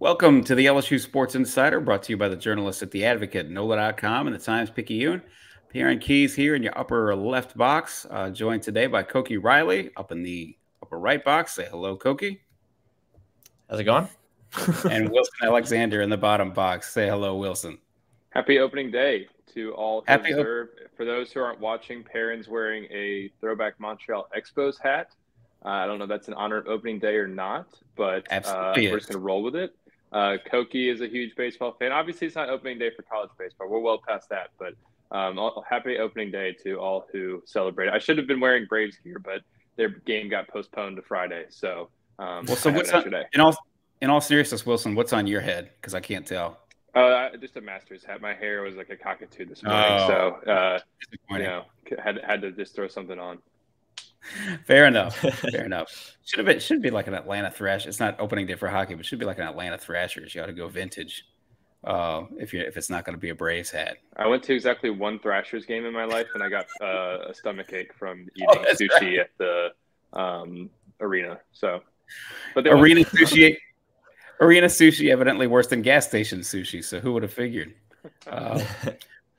Welcome to the LSU Sports Insider, brought to you by the journalists at The Advocate, NOLA.com, and the Times Picayune. Perryn Keys here in your upper left box, uh, joined today by Koki Riley up in the upper right box. Say hello, Koki. How's it going? and Wilson Alexander in the bottom box. Say hello, Wilson. Happy opening day to all who Happy observe. For those who aren't watching, Perryn's wearing a throwback Montreal Expos hat. Uh, I don't know if that's an honor of opening day or not, but uh, we're just going to roll with it. Uh, Koki is a huge baseball fan. Obviously, it's not opening day for college baseball. We're well past that, but um, happy opening day to all who celebrate. I should have been wearing Braves gear, but their game got postponed to Friday. So, um, well, so what's on, in all in all seriousness, Wilson? What's on your head? Because I can't tell. Uh, just a master's hat. My hair was like a cockatoo this morning, oh, so uh, you know, had had to just throw something on. Fair enough. Fair enough. Should have been should be like an Atlanta Thrash. It's not opening day for hockey, but should be like an Atlanta Thrashers. You ought to go vintage. Uh, if you if it's not going to be a Braves hat. I went to exactly one Thrashers game in my life, and I got uh, a stomach ache from eating oh, sushi right. at the um, arena. So, but arena sushi, arena sushi, evidently worse than gas station sushi. So who would have figured? Uh,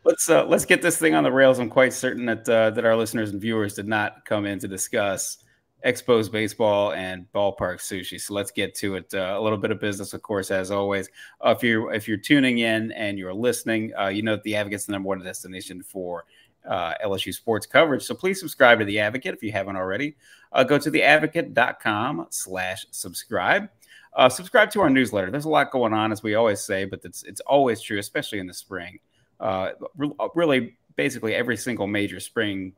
let's uh, let's get this thing on the rails. I'm quite certain that uh, that our listeners and viewers did not come in to discuss Expos baseball and ballpark sushi. So let's get to it. Uh, a little bit of business, of course, as always. Uh, if you're if you're tuning in and you're listening, uh, you know that the Advocate's the number one destination for uh, LSU sports coverage. So please subscribe to the Advocate if you haven't already. Uh, go to theadvocate.com slash subscribe. Uh, subscribe to our newsletter. There's a lot going on, as we always say, but it's it's always true, especially in the spring uh, really basically every single major spring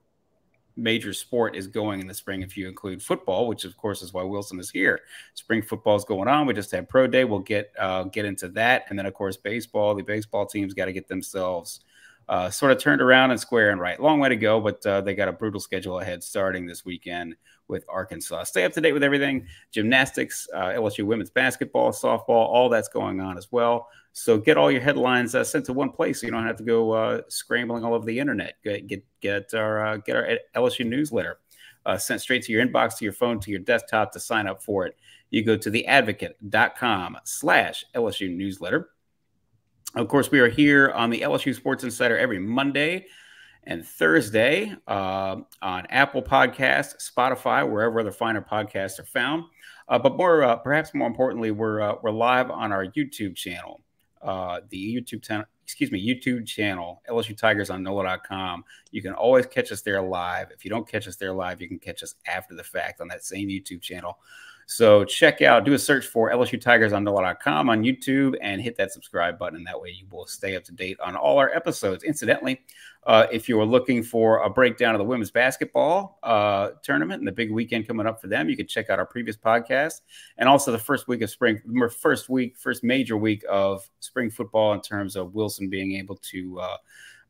major sport is going in the spring if you include football which of course is why wilson is here. Spring football is going on. We just had pro day. We'll get uh, get into that. And then of course baseball the baseball teams got to get themselves uh, sort of turned around and square and right. Long way to go but uh, they got a brutal schedule ahead starting this weekend with Arkansas. Stay up to date with everything gymnastics, uh, LSU women's basketball, softball, all that's going on as well. So get all your headlines uh, sent to one place, so you don't have to go uh, scrambling all over the internet. Get get get our uh, get our LSU newsletter uh, sent straight to your inbox, to your phone, to your desktop to sign up for it. You go to theadvocate.com slash LSU newsletter. Of course, we are here on the LSU Sports Insider every Monday and Thursday uh, on Apple Podcasts, Spotify, wherever other finer podcasts are found. Uh, but more, uh, perhaps more importantly, we're uh, we're live on our YouTube channel, uh, the YouTube channel. Excuse me, YouTube channel, LSU Tigers on NOLA.com. You can always catch us there live. If you don't catch us there live, you can catch us after the fact on that same YouTube channel. So check out, do a search for LSU Tigers on NOLA.com on YouTube and hit that subscribe button. That way you will stay up to date on all our episodes. Incidentally, uh, if you are looking for a breakdown of the women's basketball uh, tournament and the big weekend coming up for them, you can check out our previous podcast and also the first week of spring, first week, first major week of spring football in terms of Wilson being able to uh,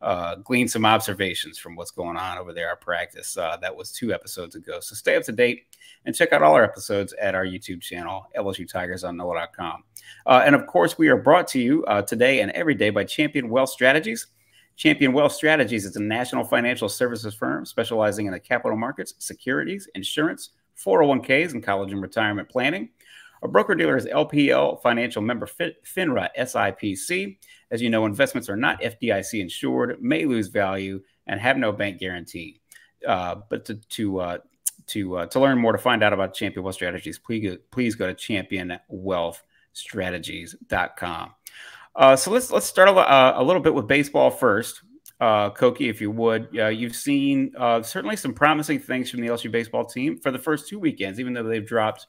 uh, glean some observations from what's going on over there at practice. Uh, that was two episodes ago. So stay up to date and check out all our episodes at our YouTube channel, LSU Tigers on NOLA.com. Uh, and of course, we are brought to you uh, today and every day by Champion Wealth Strategies. Champion Wealth Strategies is a national financial services firm specializing in the capital markets, securities, insurance, 401ks, and college and retirement planning. A broker dealer is LPL Financial Member FINRA SIPC. As you know, investments are not FDIC insured, may lose value, and have no bank guarantee. Uh, but to to uh, to uh, to learn more to find out about Champion Wealth Strategies, please please go to championwealthstrategies.com. Uh, so let's let's start a, uh, a, little bit with baseball first. Uh, Koki, if you would, uh, you've seen uh, certainly some promising things from the LSU baseball team for the first two weekends, even though they've dropped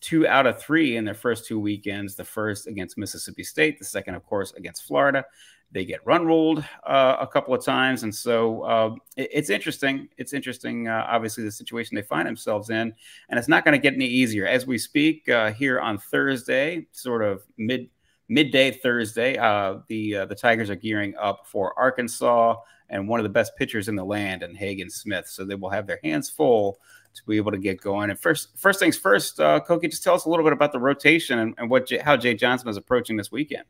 two out of three in their first two weekends. The first against Mississippi State, the second, of course, against Florida. They get run ruled uh, a couple of times, and so uh, it, it's interesting. It's interesting, uh, obviously, the situation they find themselves in, and it's not going to get any easier as we speak uh, here on Thursday, sort of mid midday Thursday. Uh, the uh, the Tigers are gearing up for Arkansas and one of the best pitchers in the land, and Hagen Smith. So they will have their hands full to be able to get going. And first, first things first, uh, Koki, just tell us a little bit about the rotation and, and what J- how Jay Johnson is approaching this weekend.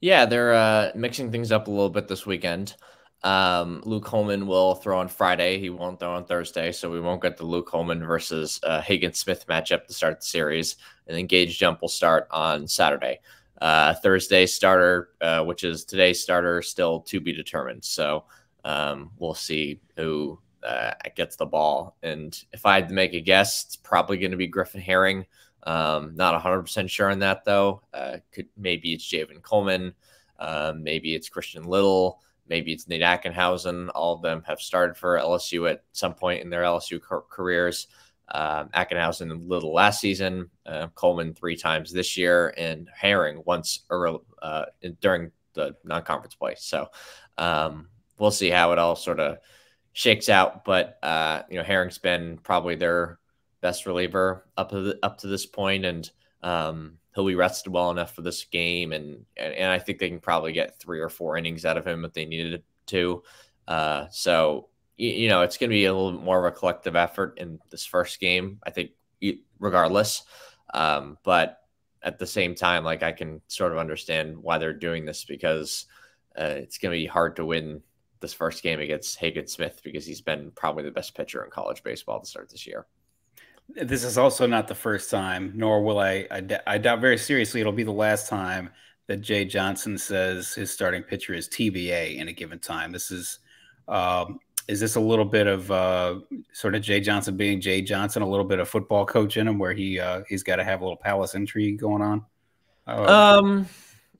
Yeah, they're uh, mixing things up a little bit this weekend. Um, Luke Holman will throw on Friday. He won't throw on Thursday, so we won't get the Luke Holman versus uh, Smith matchup to start the series. And then Gage Jump will start on Saturday. Uh, Thursday starter, uh, which is today's starter, still to be determined. So um, we'll see who uh, gets the ball. And if I had to make a guess, it's probably going to be Griffin Herring. Um, not 100% sure on that, though. Uh, could Maybe it's Javen Coleman. Um, maybe it's Christian Little. Maybe it's Nate Ackenhausen. All of them have started for LSU at some point in their LSU careers. Um, Ackenhausen and Little last season, uh, Coleman three times this year, and Herring once early, uh, during the non-conference play. So um, we'll see how it all sort of shakes out. But uh, you know, Herring's been probably their best reliever up to the, up to this point, and um, he'll be rested well enough for this game, and, and, and I think they can probably get three or four innings out of him if they needed to. Uh, so you, you, know, it's going to be a little more of a collective effort in this first game. I think, regardless, um, but at the same time, like I can sort of understand why they're doing this because uh, it's going to be hard to win this first game against Hagen Smith because he's been probably the best pitcher in college baseball to start this year. This is also not the first time, nor will I, I, I doubt very seriously it'll be the last time that Jay Johnson says his starting pitcher is TBA in a given time. This is, um, is this a little bit of uh, sort of Jay Johnson being Jay Johnson, a little bit of football coach in him, where he uh, he's got to have a little palace intrigue going on? Uh, um,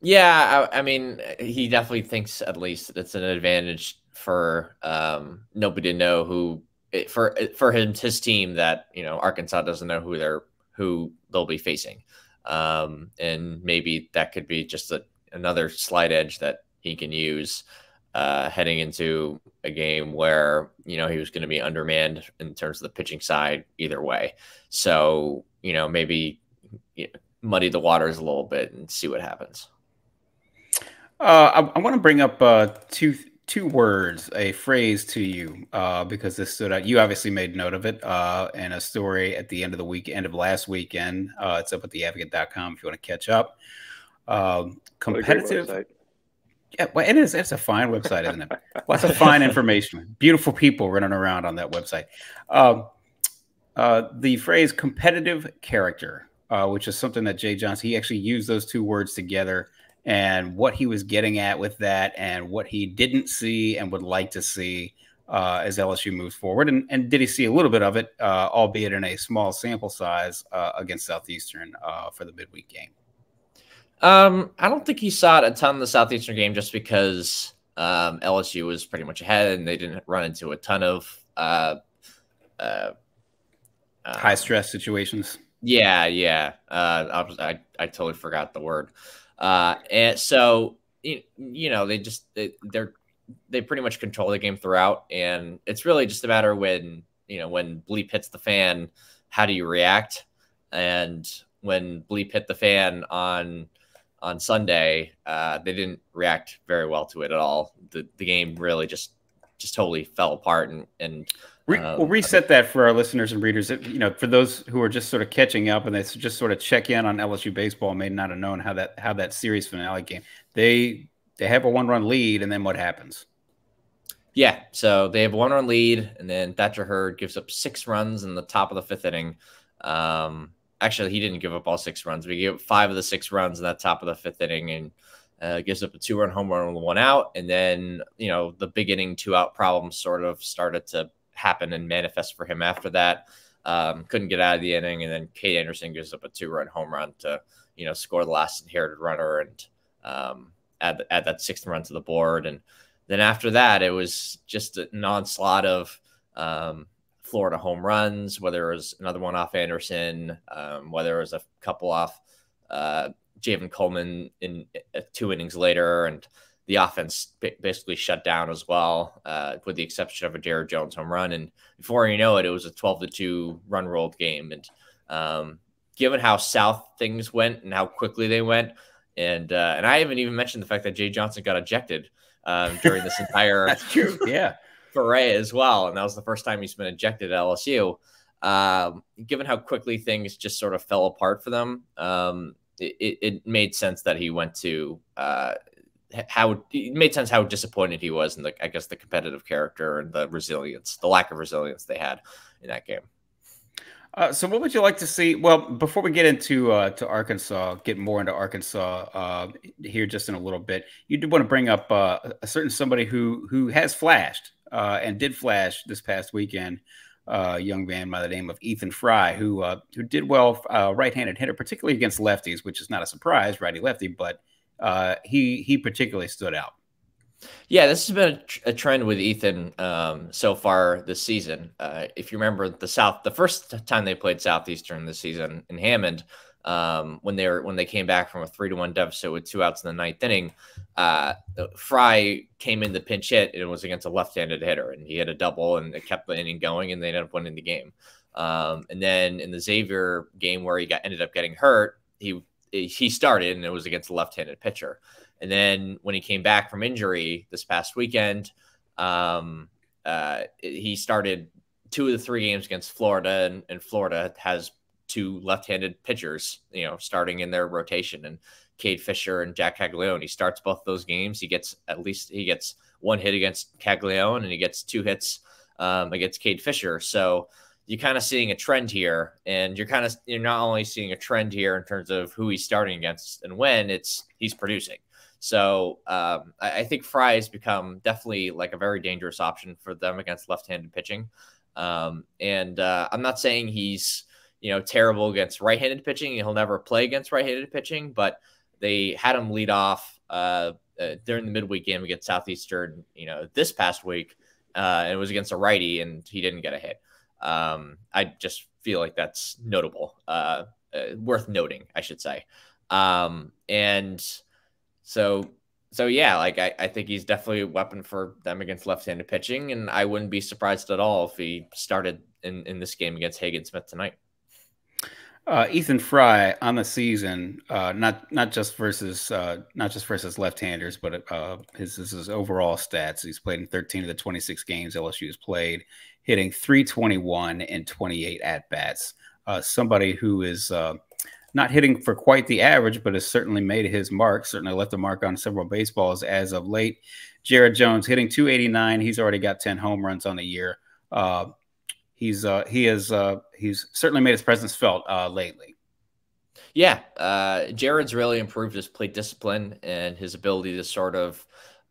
yeah, I, I, mean, he definitely thinks at least it's an advantage for um, nobody to know who for for him his team that you know Arkansas doesn't know who they're who they'll be facing, um, and maybe that could be just a, another slight edge that he can use uh, heading into a game where you know he was going to be undermanned in terms of the pitching side either way. So you know maybe you know, muddy the waters a little bit and see what happens. Uh, I, I want to bring up uh, two two words, a phrase to you, uh, because this stood out. You obviously made note of it uh, in a story at the end of the week, end of last weekend. Uh, it's up at theadvocate.com if you want to catch up. Um, competitive. Yeah, well, it is. It's a fine website, isn't it? Lots of fine information. Beautiful people running around on that website. Um, uh, the phrase competitive character, uh, which is something that Jay Johnson, he actually used those two words together and what he was getting at with that and what he didn't see and would like to see uh, as LSU moves forward. And, and, did he see a little bit of it, uh, albeit in a small sample size uh, against Southeastern uh, for the midweek game? Um, I don't think he saw it a ton in the Southeastern game just because um, LSU was pretty much ahead and they didn't run into a ton of uh, uh, high stress situations. Yeah, yeah. I, I totally forgot the word. Uh, and so you, you know they just they, they're they pretty much control the game throughout, and it's really just a matter when you know when bleep hits the fan, how do you react? And when bleep hit the fan on on Sunday, uh, they didn't react very well to it at all. The the game really just just totally fell apart and and Re- um, we'll reset that for our listeners and readers. You know, for those who are just sort of catching up and they just sort of check in on LSU baseball, may not have known how that how that series finale game. They they have a one run lead, and then what happens? Yeah, so they have a one run lead, and then Thatcher Hurd gives up six runs in the top of the fifth inning. Um, actually, he didn't give up all six runs. We gave up five of the six runs in that top of the fifth inning, and uh, gives up a two run home run with one out. And then, you know, the beginning two out problem sort of started to happen and manifest for him after that. Um, couldn't get out of the inning, and then Cade Anderson gives up a two-run home run to you know score the last inherited runner and um, add add that sixth run to the board. And then after that, it was just a an onslaught of um, Florida home runs, whether it was another one off Anderson, um, whether it was a couple off uh, Javen Coleman in uh, two innings later, and the offense basically shut down as well, uh, with the exception of a Jared Jones home run. And before you know it, it was a 12 to 2 run rolled game. And um, given how south things went and how quickly they went, and uh, and I haven't even mentioned the fact that Jay Johnson got ejected um, during this entire That's true. Yeah. foray as well. And that was the first time he's been ejected at LSU. Um, given how quickly things just sort of fell apart for them, um, it, it, made sense that he went to uh, how it made sense how disappointed he was the I guess the competitive character and the resilience, the lack of resilience they had in that game. Uh, so, what would you like to see? Well, before we get into uh, to Arkansas, get more into Arkansas uh, here just in a little bit, you did want to bring up uh, a certain somebody who who has flashed uh, and did flash this past weekend. a young man by the name of Ethan Frey, who who did well, right-handed hitter, particularly against lefties, which is not a surprise, righty lefty, but he he particularly stood out. Yeah, this has been a, trend with Ethan um, so far this season. Uh, if you remember the South, the first time they played Southeastern this season in Hammond, um, when they were when they came back from a three to one deficit with two outs in the ninth inning, uh, Frey came in the pinch hit and it was against a left-handed hitter, and he had a double and it kept the inning going, and they ended up winning the game. Um, and then in the Xavier game where he got ended up getting hurt, he he started and it was against a left-handed pitcher. And then when he came back from injury this past weekend, um, uh, he started two of the three games against Florida, and, and, Florida has two left-handed pitchers, you know, starting in their rotation, and Cade Fisher and Jack Caglianone. He starts both those games. He gets at least he gets one hit against Caglianone, and he gets two hits um, against Cade Fisher. So you're kind of seeing a trend here, and you're kind of you're not only seeing a trend here in terms of who he's starting against and when it's he's producing. So um, I, I, think Frey has become definitely like a very dangerous option for them against left-handed pitching. Um, and uh, I'm not saying he's you know terrible against right-handed pitching. He'll never play against right-handed pitching, but they had him lead off uh, uh, during the midweek game against Southeastern. You know this past week, uh, and it was against a righty, and he didn't get a hit. Um, I just feel like that's notable, uh, uh, worth noting, I should say. Um, and so so yeah, like I, I think he's definitely a weapon for them against left-handed pitching, and I wouldn't be surprised at all if he started in, in this game against Hagen Smith tonight. Uh, Ethan Frey on the season, uh, not not just versus uh, not just versus left-handers, but uh, his, his overall stats. He's played in 13 of the 26 games LSU has played, hitting 321 and 28 at bats. Uh, somebody who is uh, not hitting for quite the average, but has certainly made his mark, certainly left a mark on several baseballs as of late. Jared Jones hitting 289. He's already got 10 home runs on the year. He's uh, he has uh, he's certainly made his presence felt uh, lately. Yeah, uh, Jared's really improved his plate discipline and his ability to sort of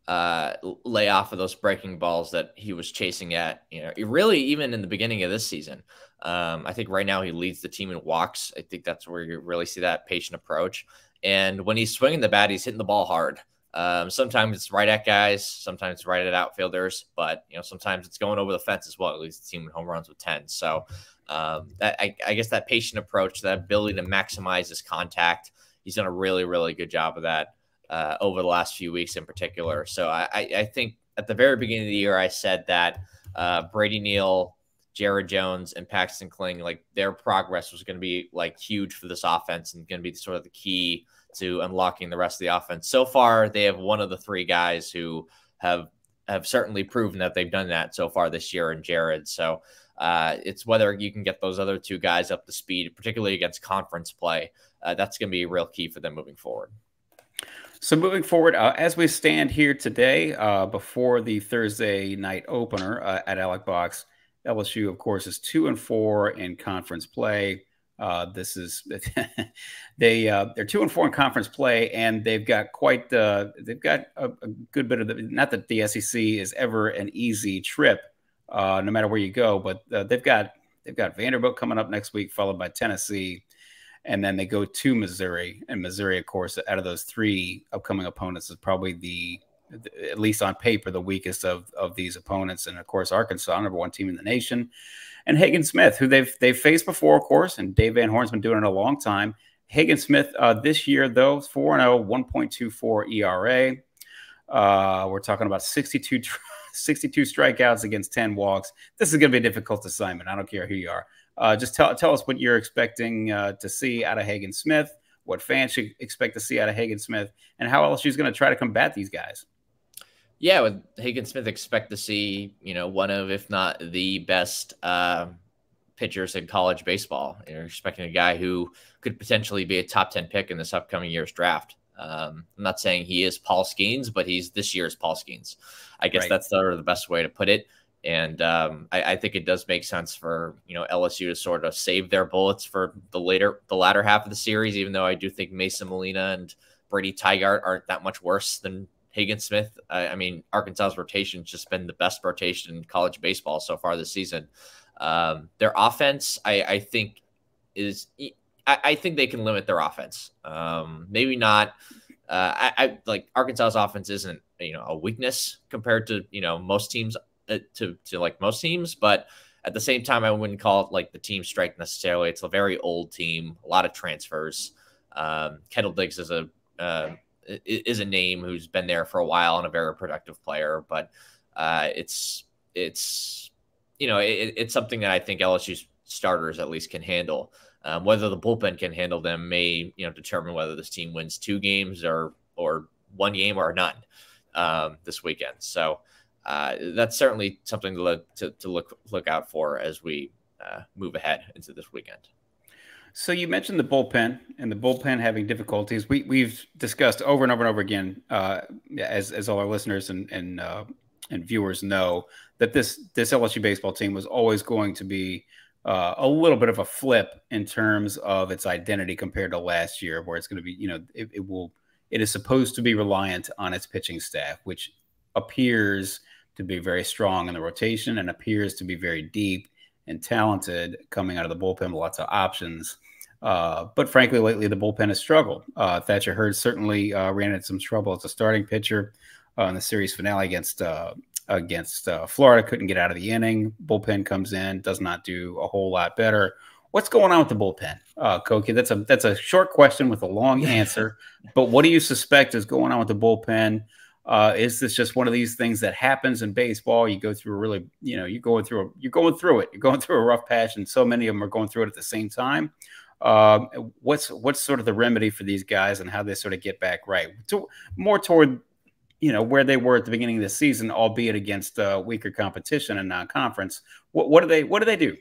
uh, lay off of those breaking balls that he was chasing at. You know, really even in the beginning of this season. Um, I think right now he leads the team in walks. I think that's where you really see that patient approach. And when he's swinging the bat, he's hitting the ball hard. Um, sometimes it's right at guys, sometimes right at outfielders, but you know sometimes it's going over the fence as well. At least the team with home runs with ten. So um, that, I, I guess that patient approach, that ability to maximize his contact, he's done a really really good job of that uh, over the last few weeks in particular. So I, I, think at the very beginning of the year, I said that uh, Brady Neal, Jared Jones, and Paxton Kling, like their progress was going to be like huge for this offense and going to be sort of the key to unlocking the rest of the offense. So far, they have one of the three guys who have have certainly proven that they've done that so far this year in Jared. So uh, it's whether you can get those other two guys up to speed, particularly against conference play. Uh, that's going to be a real key for them moving forward. So moving forward, uh, as we stand here today, uh, before the Thursday night opener uh, at Alex Box, LSU, of course, is two and four in conference play. Uh, this is they uh, they're two and four in conference play, and they've got quite uh, they've got a, a, good bit of the. Not that the SEC is ever an easy trip, no matter where you go, but they've got they've got Vanderbilt coming up next week, followed by Tennessee and then they go to Missouri. And Missouri, of course, out of those three upcoming opponents, is probably the, at least on paper, the weakest of of these opponents. And of course, Arkansas, number one team in the nation, and Hagen Smith, who they've they've faced before, of course, and Dave Van Horn's been doing it a long time. Hagen Smith uh, this year, though, 4 0, 1.24 ERA. Uh, we're talking about 62, 62 strikeouts against 10 walks. This is going to be a difficult assignment. I don't care who you are. Uh, just tell tell us what you're expecting uh, to see out of Hagen Smith, what fans should expect to see out of Hagen Smith, and how else she's going to try to combat these guys. Yeah, with Hagen Smith, expect to see you know one of, if not the best uh, pitchers in college baseball. You're expecting a guy who could potentially be a top ten pick in this upcoming year's draft. Um, I'm not saying he is Paul Skenes, but he's this year's Paul Skenes. I guess right. that's sort of the best way to put it. And um, I, I, think it does make sense for you know LSU to sort of save their bullets for the later the latter half of the series. Even though I do think Mason Molina and Brady Tygart aren't that much worse than Hagen Smith. I, I mean, Arkansas's rotation has just been the best rotation in college baseball so far this season. Um, their offense, I, I think, is I, think they can limit their offense. Um, maybe not. Uh, I, I like Arkansas's offense isn't you know a weakness compared to you know most teams uh, to to like most teams, but at the same time, I wouldn't call it like the team strength necessarily. It's a very old team, a lot of transfers. Um, Kendall Diggs is a uh, is a name who's been there for a while and a very productive player, but uh, it's it's you know it, it's something that I think LSU's starters at least can handle. Um, whether the bullpen can handle them may you know determine whether this team wins two games or or one game or none um, this weekend. So uh, that's certainly something to look to, to look look out for as we uh, move ahead into this weekend. So you mentioned the bullpen and the bullpen having difficulties. We we've discussed over and over and over again, uh, as as all our listeners and and uh, and viewers know that this this LSU baseball team was always going to be uh, a little bit of a flip in terms of its identity compared to last year, where it's going to be you know it, it will it is supposed to be reliant on its pitching staff, which appears to be very strong in the rotation and appears to be very deep and talented coming out of the bullpen with lots of options. Uh, but frankly, lately the bullpen has struggled. Uh, Thatcher Hurd certainly uh, ran into some trouble as a starting pitcher uh, in the series finale against uh, against uh, Florida. Couldn't get out of the inning. Bullpen comes in, does not do a whole lot better. What's going on with the bullpen, uh, Koki? That's a that's a short question with a long answer. but what do you suspect is going on with the bullpen? Uh, is this just one of these things that happens in baseball? You go through a really, you know, you're going through a, you're going through it. You're going through a rough patch, and so many of them are going through it at the same time. Um, what's what's sort of the remedy for these guys and how they sort of get back right? To, more toward you know where they were at the beginning of the season, albeit against uh, weaker competition and non-conference. What, what do they what do they do?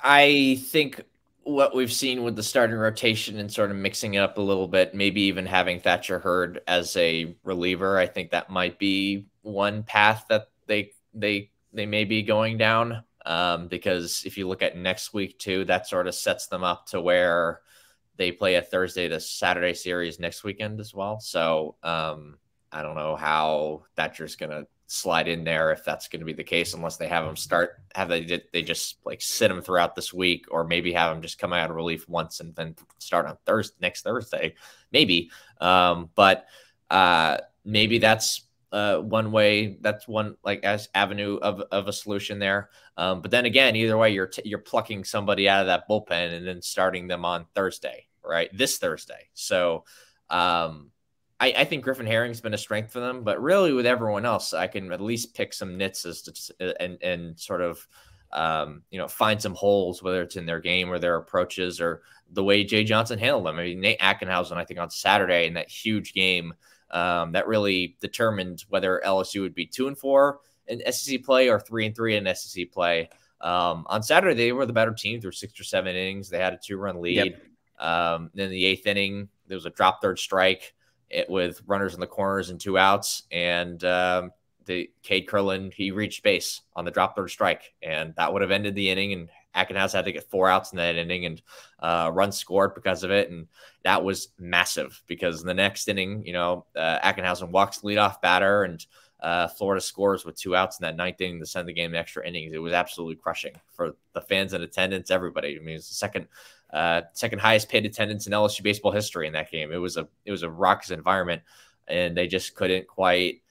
I think what we've seen with the starting rotation and sort of mixing it up a little bit, maybe even having Thatcher Hurd as a reliever, I think that might be one path that they they they may be going down. Um, because if you look at next week too, that sort of sets them up to where they play a Thursday to Saturday series next weekend as well. So um, I don't know how Thatcher's gonna slide in there if that's going to be the case, unless they have him start, have they did they just like sit him throughout this week, or maybe have him just come out of relief once and then start on Thursday next Thursday, maybe. Um, but uh, maybe that's uh, one way. That's one like as avenue of, of a solution there. Um, but then again, either way, you're you're plucking somebody out of that bullpen and then starting them on Thursday, right? This Thursday. So um, I, I, think Griffin Herring's been a strength for them, but really with everyone else, I can at least pick some nits as to, and and sort of um, you know find some holes, whether it's in their game or their approaches or the way Jay Johnson handled them. I mean, Nate Ackenhausen, I think on Saturday in that huge game um, that really determined whether LSU would be two and four in SEC play or three and three in SEC play. Um, on Saturday, they were the better team through six or seven innings. They had a two run lead. Yep. Um, then the eighth inning, there was a drop third strike it, with runners in the corners and two outs. And um, the Cade Kurland, he reached base on the drop third strike, and that would have ended the inning. And Ackenhouse had to get four outs in that inning and uh, runs scored because of it. And that was massive because in the next inning, you know, uh, Ackenhausen walks leadoff batter and uh, Florida scores with two outs in that ninth inning to send the game to extra innings. It was absolutely crushing for the fans in attendance, everybody. I mean, it's the second uh, second highest paid attendance in LSU baseball history in that game. It was a it was a raucous environment, and they just couldn't quite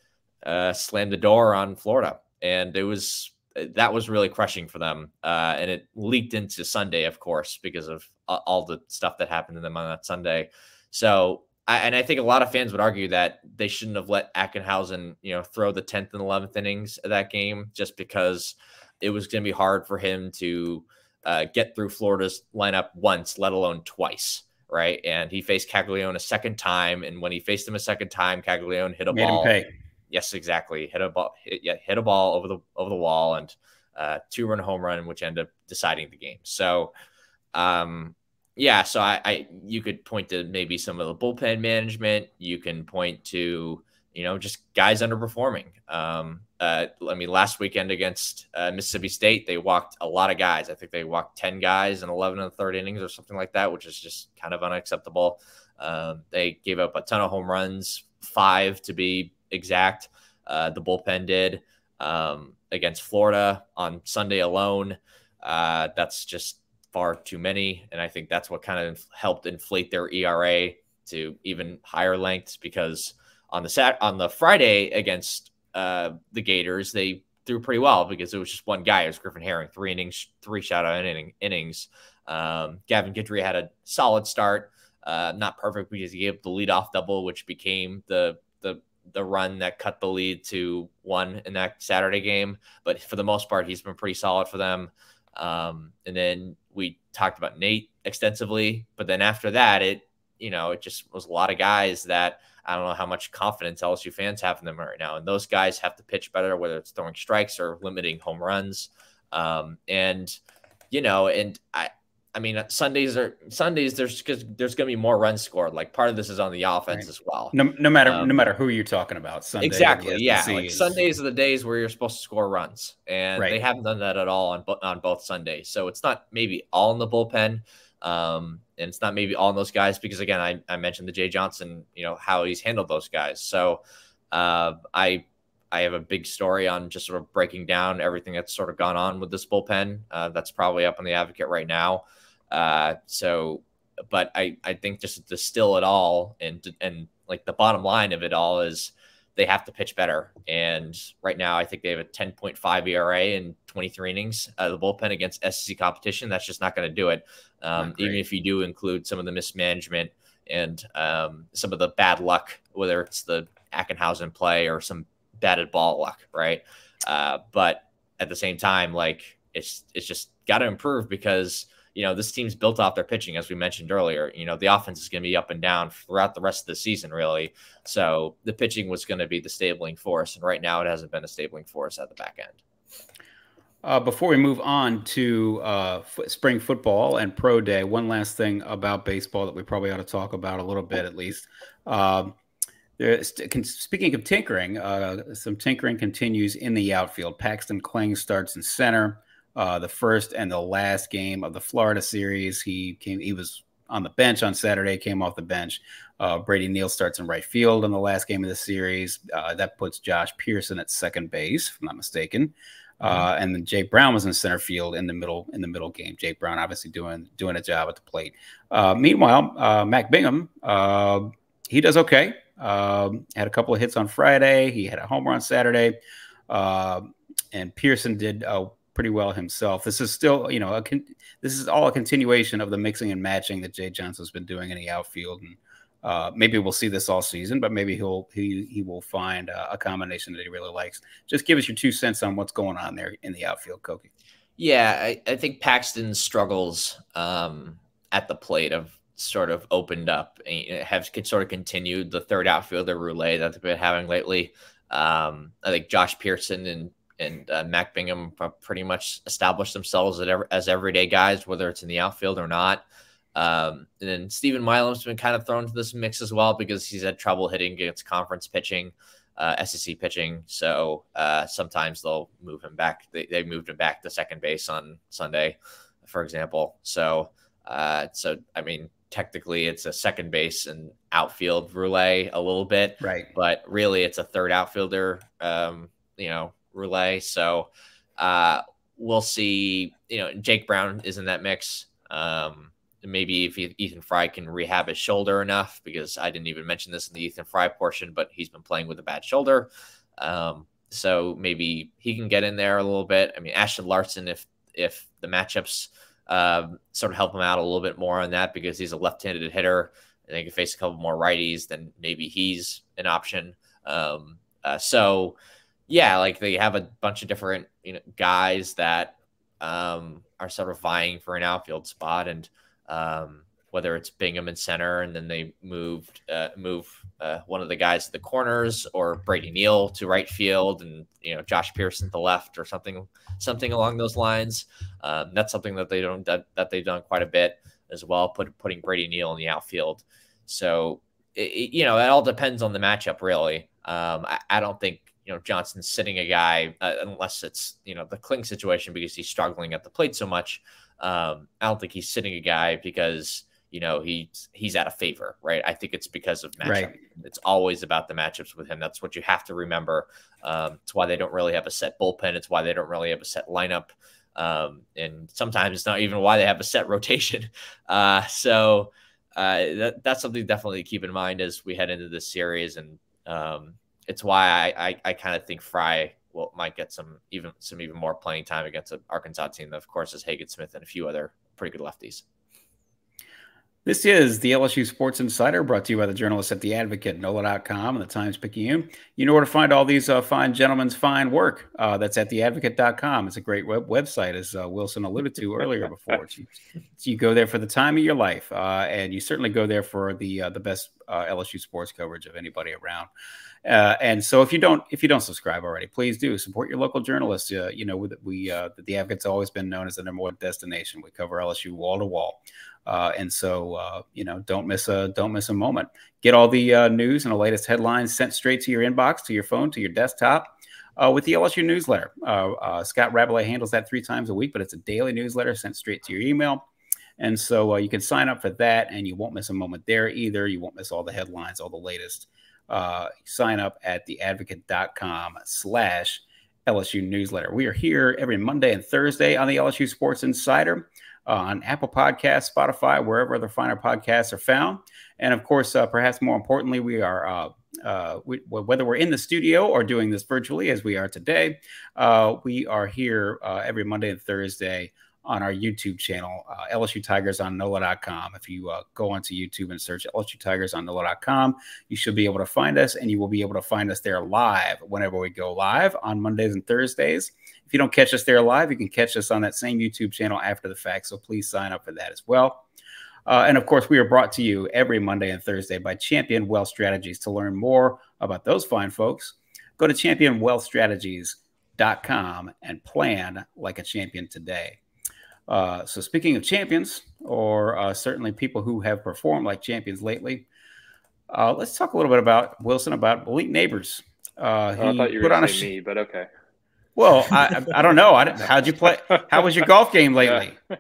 uh, slam the door on Florida, and it was that was really crushing for them. Uh, and it leaked into Sunday, of course, because of all the stuff that happened to them on that Sunday. So, I, and I think a lot of fans would argue that they shouldn't have let Ackenhausen, you know, throw the 10th and 11th innings of that game just because it was going to be hard for him to uh, get through Florida's lineup once, let alone twice. Right. And he faced Caglianone a second time. And when he faced him a second time, Caglianone hit a Made ball. Him pay. Yes, exactly. Hit a ball, hit, yeah, hit a ball over the over the wall and uh, two run home run, which ended up deciding the game. So um, yeah, so I, I you could point to maybe some of the bullpen management. You can point to you know just guys underperforming. Um, uh, I mean, last weekend against uh, Mississippi State, they walked a lot of guys. I think they walked ten guys in eleven and the third innings or something like that, which is just kind of unacceptable. Um, they gave up a ton of home runs, five to be exact. Uh, the bullpen did um, against Florida on Sunday alone. Uh, that's just far too many. And I think that's what kind of helped inflate their ERA to even higher lengths because on the sat on the Friday against uh, the Gators, they threw pretty well because it was just one guy. It was Griffin Herring, three innings, three shutout inning, innings. Um, Gavin Guidry had a solid start, uh, not perfect because he gave the lead off double, which became the the the run that cut the lead to one in that Saturday game. But for the most part, he's been pretty solid for them. Um, and then we talked about Nate extensively, but then after that, it you know it just was a lot of guys that I don't know how much confidence LSU fans have in them right now, and those guys have to pitch better, whether it's throwing strikes or limiting home runs. Um, and you know, and I I mean, Sundays are Sundays. There's because there's going to be more runs scored. Like part of this is on the offense right. as well. No, no matter um, no matter who you're talking about. Sunday exactly. Yeah. Like Sundays are the days where you're supposed to score runs, and right. they haven't done that at all on on both Sundays. So it's not maybe all in the bullpen, um, and it's not maybe all in those guys because again, I, I mentioned the Jay Johnson, you know how he's handled those guys. So uh, I I have a big story on just sort of breaking down everything that's sort of gone on with this bullpen. Uh, that's probably up on the advocate right now. Uh, so, but I, I think just to distill it all and, and like the bottom line of it all is they have to pitch better. And right now, I think they have a 10.5 ERA in 23 innings. Uh, the bullpen against SEC competition, that's just not going to do it. Um, even if you do include some of the mismanagement and um, some of the bad luck, whether it's the Ackenhausen play or some batted ball luck, right? Uh, but at the same time, like it's it's just got to improve because you know, this team's built off their pitching, as we mentioned earlier. You know, the offense is going to be up and down throughout the rest of the season, really. So the pitching was going to be the stabling force. And right now, it hasn't been a stabling force at the back end. Uh, before we move on to uh, f- spring football and pro day, one last thing about baseball that we probably ought to talk about a little bit at least. Uh, speaking of tinkering, uh, some tinkering continues in the outfield. Paxton Kling starts in center uh, the first and the last game of the Florida series. He came. He was on the bench on Saturday. Came off the bench. Uh, Brady Neal starts in right field in the last game of the series. Uh, that puts Josh Pearson at second base, if I'm not mistaken. Uh, mm-hmm. and then Jake Brown was in center field in the middle in the middle game. Jake Brown obviously doing doing a job at the plate. Uh, meanwhile, uh, Mac Bingham uh, he does okay. Um, had a couple of hits on Friday. He had a homer on Saturday, uh, and Pearson did uh, pretty well himself. This is still, you know, this is all a continuation of the mixing and matching that Jay Johnson's been doing in the outfield, and uh, maybe we'll see this all season. But maybe he'll he he will find uh, a combination that he really likes. Just give us your two cents on what's going on there in the outfield, Koki. Yeah, I, I think Paxton's struggles um, at the plate of sort of opened up and have sort of continued the third outfielder roulette that they've been having lately. Um, I think Josh Pearson and and uh, Mac Bingham pretty much established themselves as, as everyday guys, whether it's in the outfield or not. Um, and then Steven Milam's been kind of thrown into this mix as well because he's had trouble hitting against conference pitching, uh, SEC pitching. So uh, sometimes they'll move him back. They, they moved him back to second base on Sunday, for example. So, uh, so I mean, technically it's a second base and outfield roulette a little bit, right? But really, it's a third outfielder. Um, you know, roulette. So uh, we'll see. You know, Jake Brown is in that mix. Um, maybe if Ethan Frey can rehab his shoulder enough, because I didn't even mention this in the Ethan Frey portion, but he's been playing with a bad shoulder. Um, so maybe he can get in there a little bit. I mean, Ashton Larson, if if the matchups um, sort of help him out a little bit more on that, because he's a left-handed hitter and they can face a couple more righties, then maybe he's an option. Um, uh, so yeah, like they have a bunch of different you know guys that um, are sort of vying for an outfield spot, and um, whether it's Bingham in center, and then they moved uh, move uh, one of the guys to the corners, or Brady Neal to right field, and you know Josh Pearson to left, or something something along those lines. Um, that's something that they don't that, that they've done quite a bit as well, put, putting Brady Neal in the outfield. So, it, you know, it all depends on the matchup, really. Um, I, I, don't think, you know, Johnson's sitting a guy uh, unless it's, you know, the Kling situation because he's struggling at the plate so much. Um, I don't think he's sitting a guy because, you know, he's he's out of favor, right? I think it's because of matchup. Right. It's always about the matchups with him. That's what you have to remember. Um, it's why they don't really have a set bullpen. It's why they don't really have a set lineup. Um, and sometimes it's not even why they have a set rotation. Uh, so uh, that, that's something definitely to keep in mind as we head into this series. And um, it's why I, I, I kind of think Frey will might get some even some even more playing time against an Arkansas team that, of course, is Hagen Smith and a few other pretty good lefties. This is the LSU Sports Insider brought to you by the journalists at The Advocate, NOLA.com, and the Times Picayune. You know where to find all these uh, fine gentlemen's fine work. Uh, that's at TheAdvocate.com. It's a great web website, as uh, Wilson alluded to earlier before. So you, so you, go there for the time of your life, uh, and you certainly go there for the uh, the best uh, LSU sports coverage of anybody around. Uh, and so if you don't if you don't subscribe already, please do support your local journalists. Uh, you know, we uh, the Advocate's always been known as the number one destination. We cover LSU wall to wall. Uh, and so, uh, you know, don't miss a don't miss a moment. Get all the uh, news and the latest headlines sent straight to your inbox, to your phone, to your desktop. With the LSU newsletter, Scott Rabalais handles that three times a week, but it's a daily newsletter sent straight to your email. And so you can sign up for that, and you won't miss a moment there either. You won't miss all the headlines, all the latest. Sign up at theadvocate.com slash LSU newsletter. We are here every Monday and Thursday on the LSU Sports Insider uh, on Apple Podcasts, Spotify, wherever other finer podcasts are found. And of course, uh, perhaps more importantly, we are. Uh, uh, we, whether we're in the studio or doing this virtually as we are today, uh, we are here uh, every Monday and Thursday on our YouTube channel, uh, LSU Tigers on NOLA.com. If you uh, go onto YouTube and search LSU Tigers on NOLA.com, you should be able to find us, and you will be able to find us there live whenever we go live on Mondays and Thursdays. If you don't catch us there live, you can catch us on that same YouTube channel after the fact. So please sign up for that as well. Uh, and of course, we are brought to you every Monday and Thursday by Champion Wealth Strategies. To learn more about those fine folks, go to championwealthstrategies.com and plan like a champion today. Uh, so, speaking of champions, or uh, certainly people who have performed like champions lately, uh, let's talk a little bit about Wilson about Malik Nabers. Uh, oh, I thought you were going to say me, but okay. Well, I, I don't know. I, how'd you play? How was your golf game lately?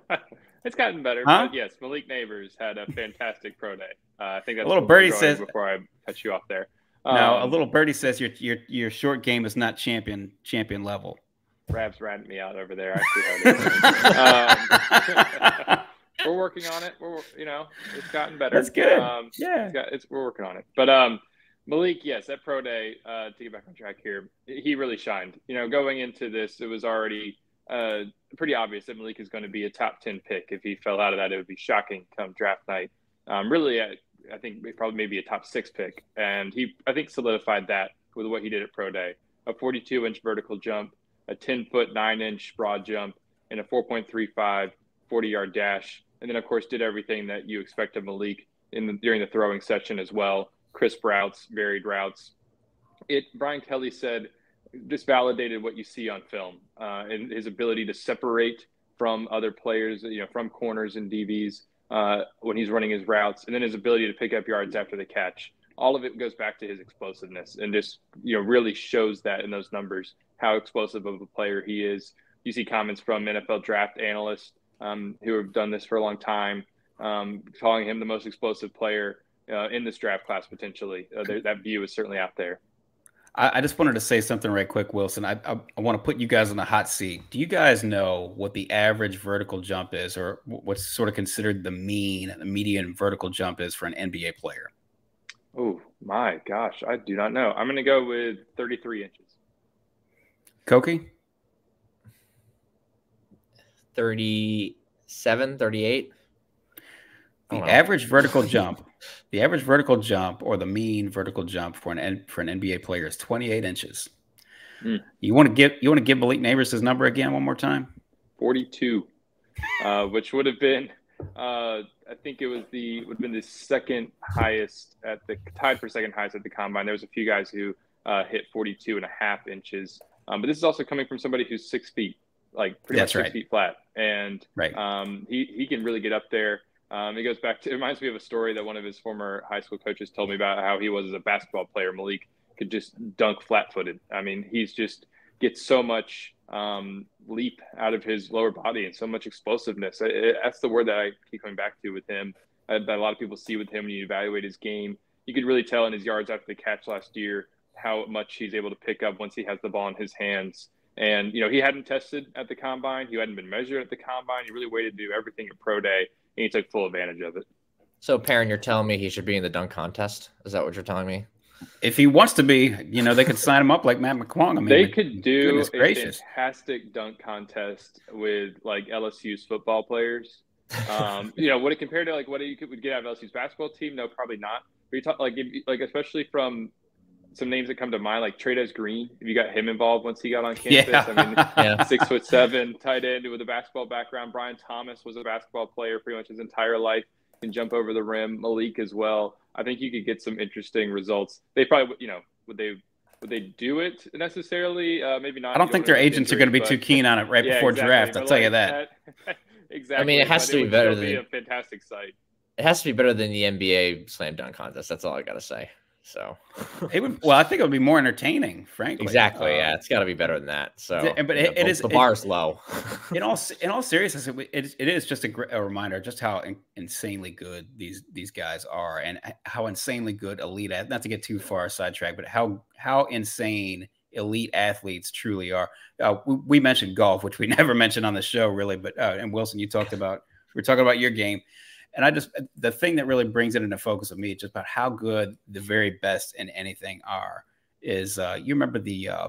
It's gotten better. Huh? But yes, Malik Nabers had a fantastic pro day. Uh, I think that's a little birdie says before I cut you off there. Um, no, a little birdie says your your your short game is not champion champion level. Rab's ratting me out over there. I um, we're working on it. We're you know it's gotten better. That's good. Um, yeah, it's, got, it's, we're working on it. But um, Malik, yes, at pro day. Uh, to get back on track here, he really shined. You know, going into this, it was already uh, pretty obvious that Malik is going to be a top ten pick. If he fell out of that, it would be shocking come draft night. Um, really, I, I think probably maybe a top six pick, and he I think solidified that with what he did at pro day. A 42 inch vertical jump, a 10 foot, nine inch broad jump, and a 4.35 40 yard dash. And then, of course, did everything that you expect of Malik in the, during the throwing session as well. Crisp routes, varied routes. It Brian Kelly said just validated what you see on film uh, and his ability to separate from other players, you know, from corners and DBs uh, when he's running his routes, and then his ability to pick up yards after the catch. All of it goes back to his explosiveness, and just you know really shows that in those numbers how explosive of a player he is. You see comments from NFL draft analysts um, who have done this for a long time, um, calling him the most explosive player uh, in this draft class potentially. Uh, that view is certainly out there. I, I, just wanted to say something right quick, Wilson. I, I, I want to put you guys on the hot seat. Do you guys know what the average vertical jump is, or what's sort of considered the mean, the median vertical jump is for an NBA player? Oh my gosh, I do not know. I'm going to go with 33 inches. Koki? 37, 38. The average vertical jump, the average vertical jump or the mean vertical jump for an for an NBA player is 28 inches. Mm. You want to give you want to give Malik Nabers his number again one more time? 42, uh, which would have been uh, I think it was the would have been the second highest at the tied for second highest at the combine. There was a few guys who uh, hit 42 and a half inches. Um, but this is also coming from somebody who's six feet, like pretty That's much six right. feet flat, and right. um, he he can really get up there. Um, he goes back to it reminds me of a story that one of his former high school coaches told me about how he was as a basketball player. Malik could just dunk flat footed. I mean, he's just gets so much um, leap out of his lower body and so much explosiveness. It, it, that's the word that I keep coming back to with him. Uh, that a lot of people see with him when you evaluate his game. You could really tell in his yards after the catch last year how much he's able to pick up once he has the ball in his hands. And you know he hadn't tested at the combine. He hadn't been measured at the combine. He really waited to do everything at pro day, and he took full advantage of it. So, Perryn, you're telling me he should be in the dunk contest? Is that what you're telling me? if he wants to be, you know, they could sign him up like Mac McClung. I mean, they could do a gracious. fantastic dunk contest with like LSU's football players. Um, you know, would it compare to like what you could would get out of LSU's basketball team? No, probably not. But you talk like if, like especially from some names that come to mind, like Trey'Dez Green. If you got him involved once he got on campus, yeah. I mean, yeah. six foot seven, tight end with a basketball background. Brian Thomas was a basketball player pretty much his entire life. Can jump over the rim. Malik as well. I think you could get some interesting results. They probably, you know, would they would they do it necessarily? Uh, maybe not. I don't think their agents injury, are going to be too keen on it right yeah, before exactly. draft. I'll but tell like, you that. exactly. I mean, it has to be better than be a fantastic site. It has to be better than the NBA slam dunk contest. That's all I got to say. So it would. Well, I think it would be more entertaining, frankly. Exactly. Uh, yeah, it's got to be better than that. So, but it, it is the bar's it, low. in all in all seriousness, it, it is just a, a reminder just how in, insanely good these these guys are, and how insanely good elite. Not to get too far sidetracked, but how how insane elite athletes truly are. Uh, we, we, mentioned golf, which we never mentioned on the show, really. But uh, and Wilson, you talked about we are talking about your game and I just the thing that really brings it into focus of me just about how good the very best in anything are is uh, you remember the uh,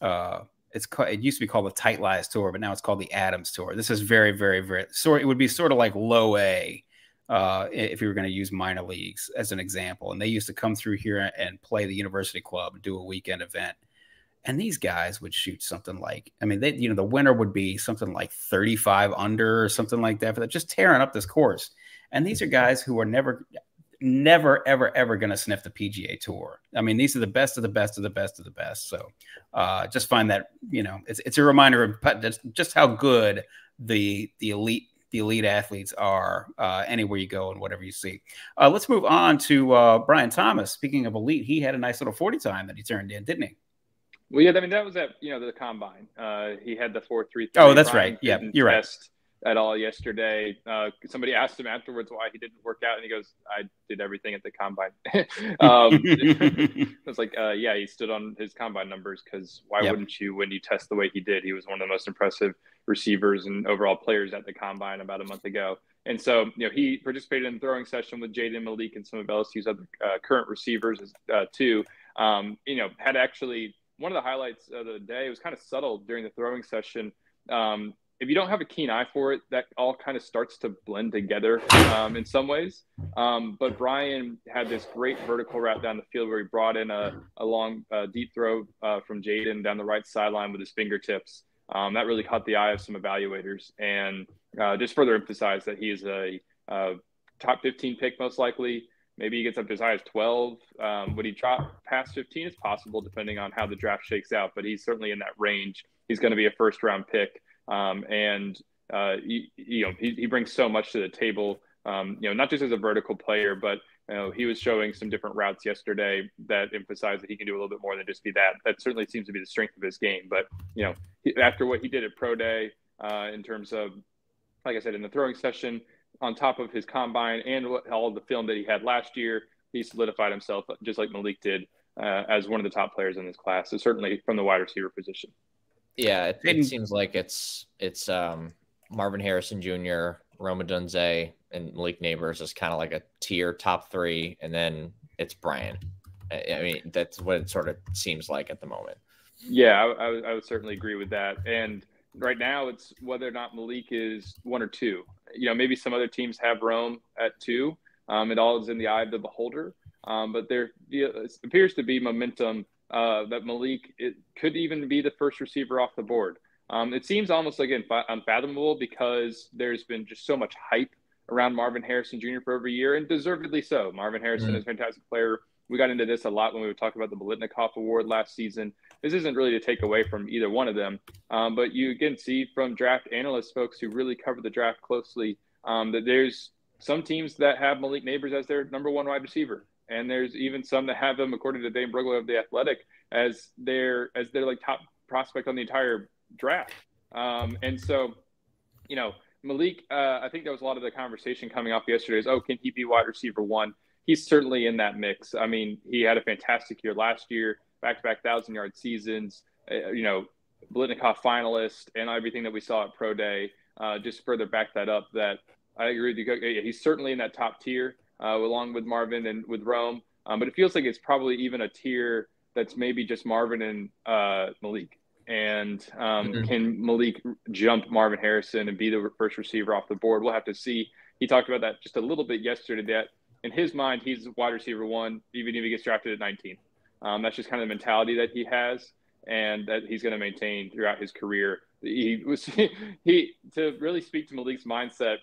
uh, it's called, it used to be called the Tight Lies Tour, but now it's called the Adams Tour. This is very very very sort. It would be sort of like low A uh, if you were going to use minor leagues as an example. And they used to come through here and play the University Club and do a weekend event. And these guys would shoot something like, I mean, they, you know, the winner would be something like 35 under or something like that for that, just tearing up this course. And these are guys who are never, never, ever, ever going to sniff the PGA Tour. I mean, these are the best of the best of the best of the best. So uh, just find that you know it's it's a reminder of just how good the the elite the elite athletes are uh, anywhere you go and whatever you see. Uh, let's move on to uh, Brian Thomas. Speaking of elite, he had a nice little forty time that he turned in, didn't he? Well, yeah, I mean that was at you know the combine. Uh, he had the four three. Oh, that's Brian right. Yeah, you're right at all yesterday. Uh, somebody asked him afterwards why he didn't work out, and he goes, "I did everything at the combine." um, I was like, uh, "Yeah, he stood on his combine numbers because why yep. wouldn't you when you test the way he did? He was one of the most impressive receivers and overall players at the combine about a month ago." And so, you know, he participated in the throwing session with Jayden Malik and some of LSU's other uh, current receivers uh, too. Um, you know, had actually one of the highlights of the day was kind of subtle during the throwing session. Um, if you don't have a keen eye for it, that all kind of starts to blend together um, in some ways. Um, but Brian had this great vertical route down the field where he brought in a, a long, uh, deep throw uh, from Jayden down the right sideline with his fingertips. Um, that really caught the eye of some evaluators and uh, just further emphasized that he is a, a, top 15 pick, most likely. Maybe he gets up as high as 12. Um, would he drop past 15? It's possible, depending on how the draft shakes out, but he's certainly in that range. He's going to be a first round pick. Um, and uh, he, you know he, he brings so much to the table. Um, you know, not just as a vertical player, but you know, he was showing some different routes yesterday that emphasized that he can do a little bit more than just be that. That certainly seems to be the strength of his game. But you know, after what he did at pro day uh, in terms of, like I said, in the throwing session, on top of his combine and all the film that he had last year, he solidified himself just like Malik did uh, as one of the top players in this class. So certainly from the wide receiver position. Yeah, it, it seems like it's it's um, Marvin Harrison Jr., Rome Odunze, and Malik Nabers is kind of like a tier top three, and then it's Brian. I, mean, that's what it sort of seems like at the moment. Yeah, I, I, I would certainly agree with that. And right now, it's whether or not Malik is one or two. You know, maybe some other teams have Rome at two. Um, it all is in the eye of the beholder. Um, but there appears to be momentum uh, that Malik it could even be the first receiver off the board. Um, it seems almost like unfathomable because there's been just so much hype around Marvin Harrison Jr. for over a year, and deservedly so. Marvin Harrison mm-hmm. is a fantastic player. We got into this a lot when we were talking about the Biletnikoff Award last season. This isn't really to take away from either one of them, um, but you again see from draft analysts, folks who really cover the draft closely, um, that there's some teams that have Malik Nabers as their number one wide receiver, and there's even some that have him, according to Dane Brugler of the Athletic, as their as their like top prospect on the entire draft. Um, and so, you know, Malik, uh, I think there was a lot of the conversation coming off yesterday is, oh, can he be wide receiver one? He's certainly in that mix. I mean, he had a fantastic year last year, back to back thousand yard seasons, uh, you know, Biletnikoff finalist, and everything that we saw at Pro Day uh, just further back that up. That I agree with you. He's certainly in that top tier, uh, along with Marvin and with Rome. Um, but it feels like it's probably even a tier that's maybe just Marvin and uh, Malik. And um, mm-hmm. can Malik jump Marvin Harrison and be the first receiver off the board? We'll have to see. He talked about that just a little bit yesterday. That in his mind, he's wide receiver one, even if he gets drafted at 19. Um, that's just kind of the mentality that he has, and that he's going to maintain throughout his career. He was he to really speak to Malik's mindset.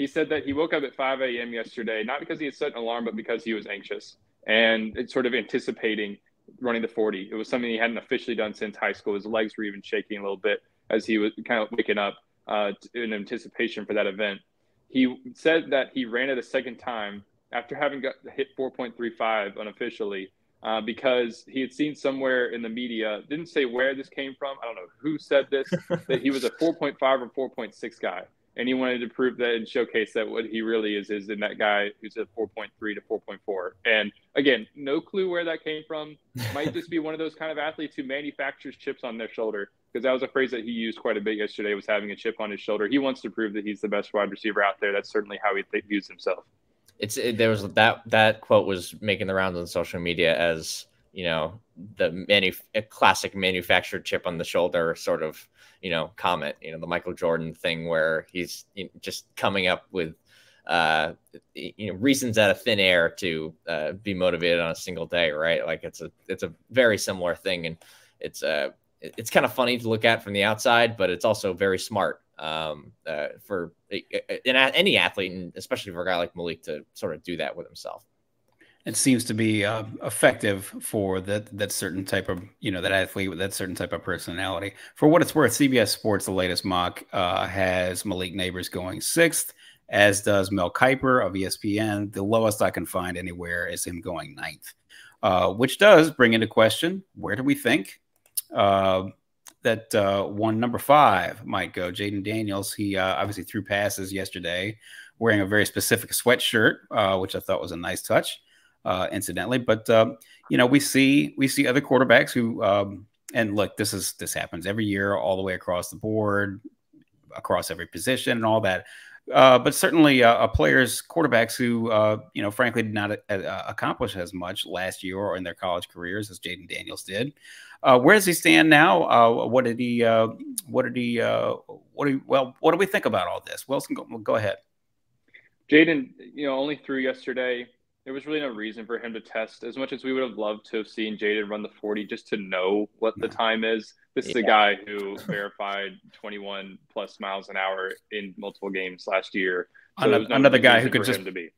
He said that he woke up at 5 a.m. yesterday, not because he had set an alarm, but because he was anxious and it's sort of anticipating running the 40. It was something he hadn't officially done since high school. His legs were even shaking a little bit as he was kind of waking up uh, in anticipation for that event. He said that he ran it a second time after having got hit 4.35 unofficially uh, because he had seen somewhere in the media, didn't say where this came from. I don't know who said this, that he was a 4.5 or 4.6 guy and he wanted to prove that and showcase that what he really is is in that guy who's a 4.3 to 4.4 and again no clue where that came from. Might just be one of those kind of athletes who manufactures chips on their shoulder because that was a phrase that he used quite a bit yesterday was having a chip on his shoulder. He wants to prove that he's the best wide receiver out there. That's certainly how he th- views himself. It's it, there was that that quote was making the rounds on social media as you know the manu- classic manufactured chip on the shoulder sort of you know comment you know the michael jordan thing where he's you know, just coming up with uh you know reasons out of thin air to uh, be motivated on a single day right? Like it's a it's a very similar thing and it's uh it's kind of funny to look at from the outside but it's also very smart um uh, for any athlete and especially for a guy like malik to sort of do that with himself it seems to be uh, effective for that that certain type of you know that athlete with that certain type of personality. For what it's worth, CBS Sports, the latest mock, uh, has Malik Nabers going sixth, as does Mel Kiper of ESPN. The lowest I can find anywhere is him going ninth, uh, which does bring into question where do we think uh, that uh, one number five might go? Jayden Daniels. He uh, obviously threw passes yesterday, wearing a very specific sweatshirt, which I thought was a nice touch uh, incidentally. But um, you know, we see we see other quarterbacks who um, and look, this is this happens every year, all the way across the board, across every position, and all that. Uh, but certainly, uh, players, quarterbacks who, uh, you know, frankly, did not uh, accomplish as much last year or in their college careers as Jayden Daniels did. Uh, where does he stand now? Uh, what did he? what did he? what do? Well, what do we think about all this? Wilson, go, go ahead. Jayden, you know, only threw yesterday there was really no reason for him to test as much as we would have loved to have seen Jayden run the 40 just to know what the time is. This is a guy who verified 21 plus miles an hour in multiple games last year. So another, no another guy who could just be.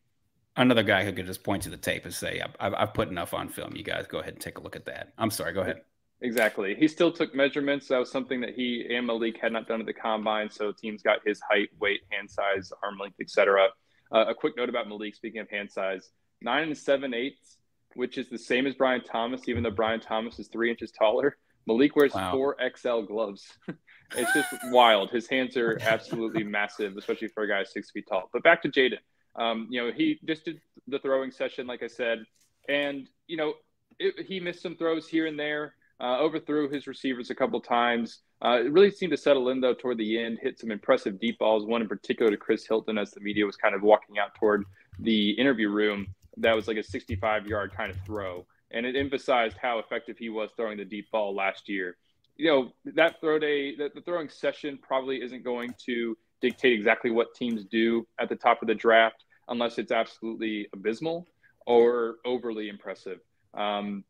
another guy who could just point to the tape and say, I've, I've put enough on film. You guys go ahead and take a look at that. I'm sorry. Go ahead. Exactly. He still took measurements. That was something that he and Malik had not done at the combine. So teams got his height, weight, hand size, arm length, etc. Uh, a quick note about Malik. Speaking of hand size, nine and seven eighths, which is the same as Brian Thomas, even though Brian Thomas is three inches taller. Malik wears wow. four XL gloves. it's just wild. His hands are absolutely massive, especially for a guy six feet tall. But back to Jayden. Um, you know, he just did the throwing session, like I said, and you know, it, he missed some throws here and there. Uh, overthrew his receivers a couple times. Uh, it really seemed to settle in though toward the end. Hit some impressive deep balls. One in particular to Chris Hilton as the media was kind of walking out toward the interview room that was like a 65 yard kind of throw. And it emphasized how effective he was throwing the deep ball last year. You know, that throw day, the, the throwing session probably isn't going to dictate exactly what teams do at the top of the draft unless it's absolutely abysmal or overly impressive. Um,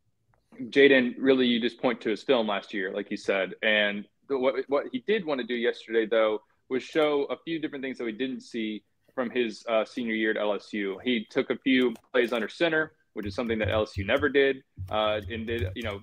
Jayden, really, you just point to his film last year, like you said. And what, what he did want to do yesterday, though, was show a few different things that we didn't see from his uh, senior year at LSU. He took a few plays under center, which is something that LSU never did, uh, and did you know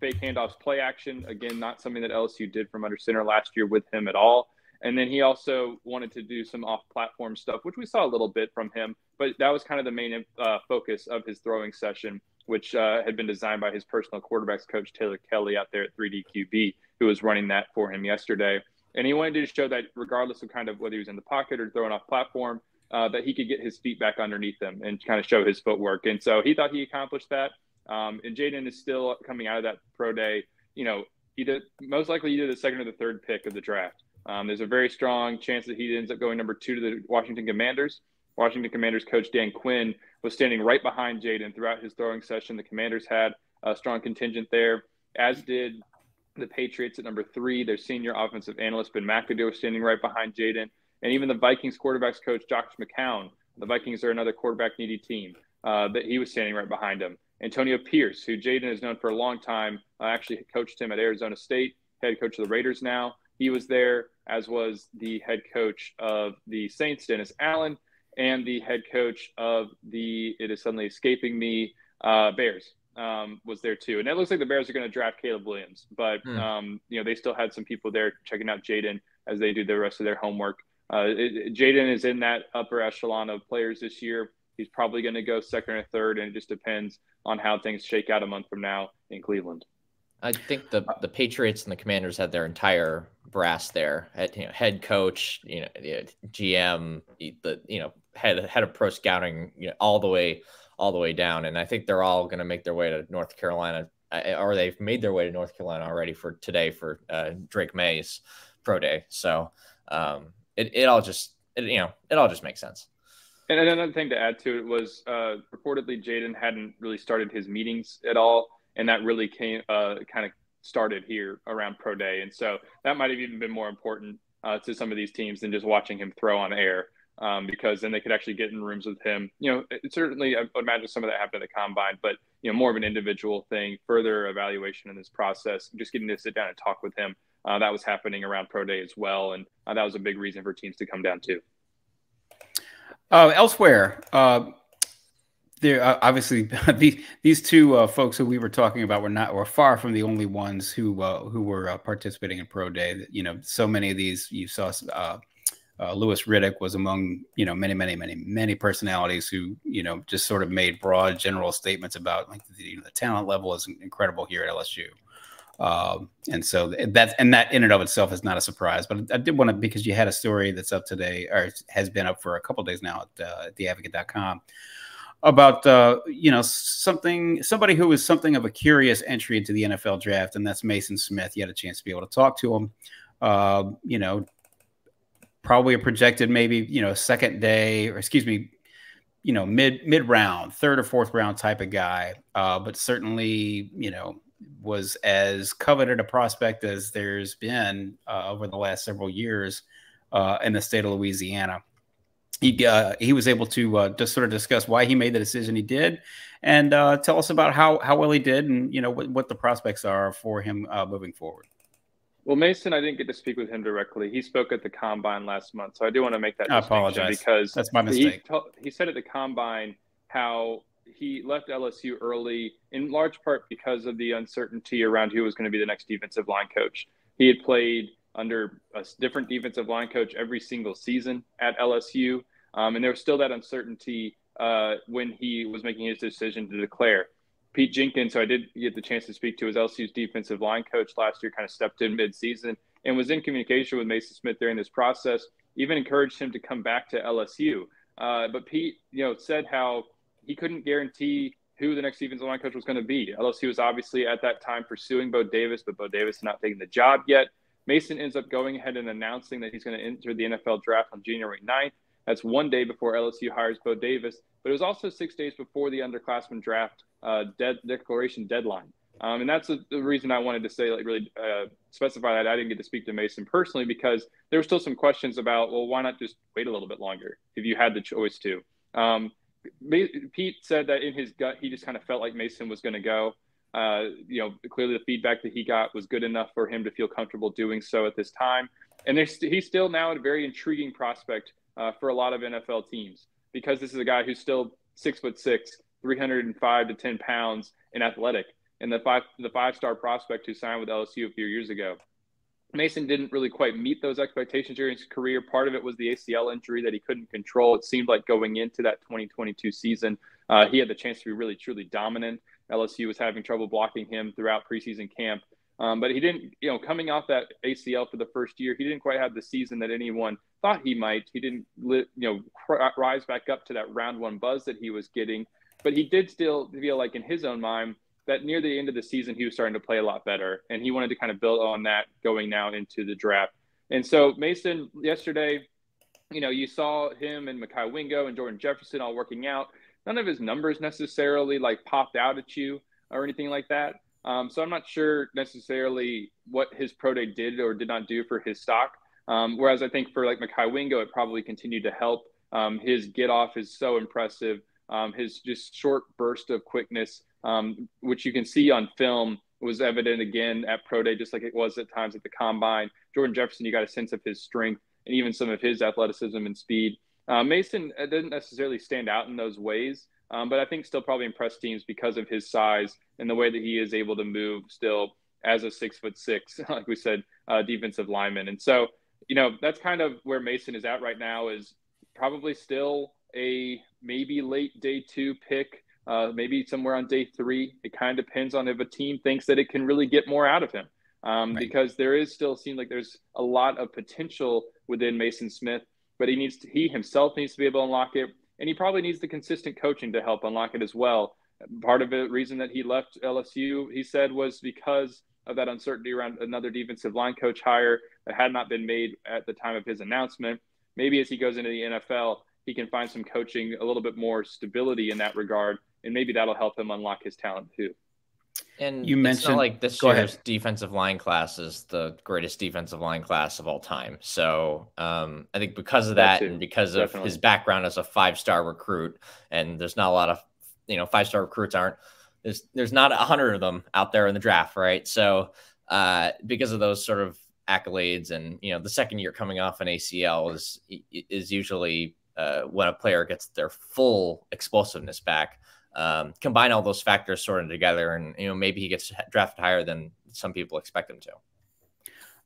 fake handoffs, play action. Again, not something that LSU did from under center last year with him at all. And then he also wanted to do some off platform stuff, which we saw a little bit from him, but that was kind of the main uh, focus of his throwing session, which uh, had been designed by his personal quarterbacks coach, Taylor Kelly, out there at 3DQB, who was running that for him yesterday. And he wanted to show that regardless of kind of whether he was in the pocket or throwing off platform, uh, that he could get his feet back underneath them and kind of show his footwork. And so he thought he accomplished that. Um, and Jayden is still coming out of that pro day, you know, either most likely either the second or the third pick of the draft. Um, there's a very strong chance that he ends up going number two to the Washington Commanders. Washington Commanders coach Dan Quinn was standing right behind Jayden throughout his throwing session. The Commanders had a strong contingent there, as did the Patriots at number three. Their senior offensive analyst Ben McAdoo standing right behind Jayden, and even the Vikings quarterbacks coach Josh McCown. The Vikings are another quarterback needy team. Uh, that he was standing right behind him. Antonio Pierce, who Jayden has known for a long time, uh, actually coached him at Arizona State, head coach of the Raiders now. He was there, as was the head coach of the Saints, Dennis Allen, and the head coach of the, it is suddenly escaping me, uh, Bears. Um, was there too, and it looks like the Bears are going to draft Caleb Williams, but mm. um, you know they still had some people there checking out Jayden as they do the rest of their homework. Uh, Jayden is in that upper echelon of players this year. He's probably going to go second or third, and it just depends on how things shake out a month from now in Cleveland. I think the the Patriots and the Commanders had their entire brass there. At, you know, head coach, you know, GM, the you know head head of pro scouting, you know, all the way all the way down. And I think they're all going to make their way to North Carolina, uh, or they've made their way to North Carolina already for today for uh, Drake Maye's pro day. So um, it it all just it, you know it all just makes sense. And another thing to add to it was uh, reportedly Jayden hadn't really started his meetings at all and that really came uh, kind of started here around pro day, and so that might have even been more important uh, to some of these teams than just watching him throw on air. Um, because then they could actually get in rooms with him. You know, certainly I would imagine some of that happened at the combine, but you know, more of an individual thing, further evaluation in this process, just getting to sit down and talk with him. Uh, that was happening around pro day as well, and uh, that was a big reason for teams to come down too. Uh, elsewhere, uh, there uh, obviously these these two uh, folks who we were talking about were not were far from the only ones who who were participating in pro day. You know, so many of these you saw. Uh, Louis Riddick was among you know many many many many personalities who you know just sort of made broad general statements about like the, you know, the talent level is incredible here at LSU. Um, and so that and that in and of itself is not a surprise. But I did want to because you had a story that's up today or has been up for a couple days now at, uh, at theadvocate.com about uh, you know something somebody who was something of a curious entry into the NFL draft, and that's Maason Smith. You had a chance to be able to talk to him. Uh, you know, probably a projected maybe you know second day or excuse me, you know mid mid round, third or fourth round type of guy, uh, but certainly you know was as coveted a prospect as there's been uh, over the last several years uh, in the state of Louisiana he uh, he was able to uh, just sort of discuss why he made the decision he did, and uh, tell us about how how well he did, and you know what, what the prospects are for him moving forward. Well, Maason, I didn't get to speak with him directly. He spoke at the combine last month, so I do want to make that. I apologize because that's my mistake. He, he said at the combine how he left LSU early, in large part because of the uncertainty around who was going to be the next defensive line coach. He had played under a different defensive line coach every single season at LSU. Um, and there was still that uncertainty uh, when he was making his decision to declare. Pete Jenkins, so I did get the chance to speak to his LSU's defensive line coach last year, kind of stepped in midseason and was in communication with Maason Smith during this process, even encouraged him to come back to LSU. Uh, but Pete, you know, said how he couldn't guarantee who the next defensive line coach was going to be. LSU was obviously at that time pursuing Bo Davis, but Bo Davis had not taken the job yet. Maason ends up going ahead and announcing that he's going to enter the NFL draft on January 9th. That's one day before LSU hires Bo Davis, but it was also six days before the underclassmen draft uh, dead declaration deadline. Um, and that's the, the, reason I wanted to say, like, really uh, specify that I didn't get to speak to Maason personally because there were still some questions about, well, why not just wait a little bit longer if you had the choice to? Um, Pete said that in his gut, he just kind of felt like Maason was going to go. Uh, you know, clearly the feedback that he got was good enough for him to feel comfortable doing so at this time. And he's still now a very intriguing prospect uh, for a lot of NFL teams because this is a guy who's still six foot six, 305 to 10 pounds and athletic, and the five the five star prospect who signed with LSU a few years ago. Maason didn't really quite meet those expectations during his career. Part of it was the ACL injury that he couldn't control. It seemed like going into that 2022 season, uh, he had the chance to be really, truly dominant. LSU was having trouble blocking him throughout preseason camp. Um, but he didn't, you know, coming off that ACL for the first year, he didn't quite have the season that anyone thought he might. He didn't, you know, rise back up to that round one buzz that he was getting. But he did still feel like in his own mind that near the end of the season, he was starting to play a lot better. And he wanted to kind of build on that going now into the draft. And so Maason, yesterday, you know, you saw him and Mekhi Wingo and Jordan Jefferson all working out. None of his numbers necessarily like popped out at you or anything like that. Um, so I'm not sure necessarily what his pro day did or did not do for his stock. Um, whereas I think for like Mekhi Wingo, it probably continued to help. Um, his get off is so impressive. Um, his just short burst of quickness, um, which you can see on film, was evident again at pro day, just like it was at times at the combine. Jordan Jefferson, you got a sense of his strength and even some of his athleticism and speed. Uh, Maason uh, didn't necessarily stand out in those ways, um, but I think still probably impressed teams because of his size and the way that he is able to move still as a six foot six, like we said, uh, defensive lineman. And so, you know, that's kind of where Maason is at right now is probably still a maybe late day two pick, uh, maybe somewhere on day three. It kind of depends on if a team thinks that it can really get more out of him. Um, right. Because there is still seems like there's a lot of potential within Maason Smith, but he needs to, he himself needs to be able to unlock it and he probably needs the consistent coaching to help unlock it as well. Part of the reason that he left LSU, he said, was because of that uncertainty around another defensive line coach hire that had not been made at the time of his announcement. Maybe as he goes into the NFL, he can find some coaching, a little bit more stability in that regard, and maybe that'll help him unlock his talent too. And you mentioned like this year's ahead. defensive line class is the greatest defensive line class of all time. So um, I think because of that, and because Definitely. of his background as a five star recruit, and there's not a lot of you know five star recruits aren't there's there's not a hundred of them out there in the draft, right? So uh, because of those sort of accolades, and you know the second year coming off an ACL is is usually uh, when a player gets their full explosiveness back um, combine all those factors sort of together, and you know maybe he gets drafted higher than some people expect him to.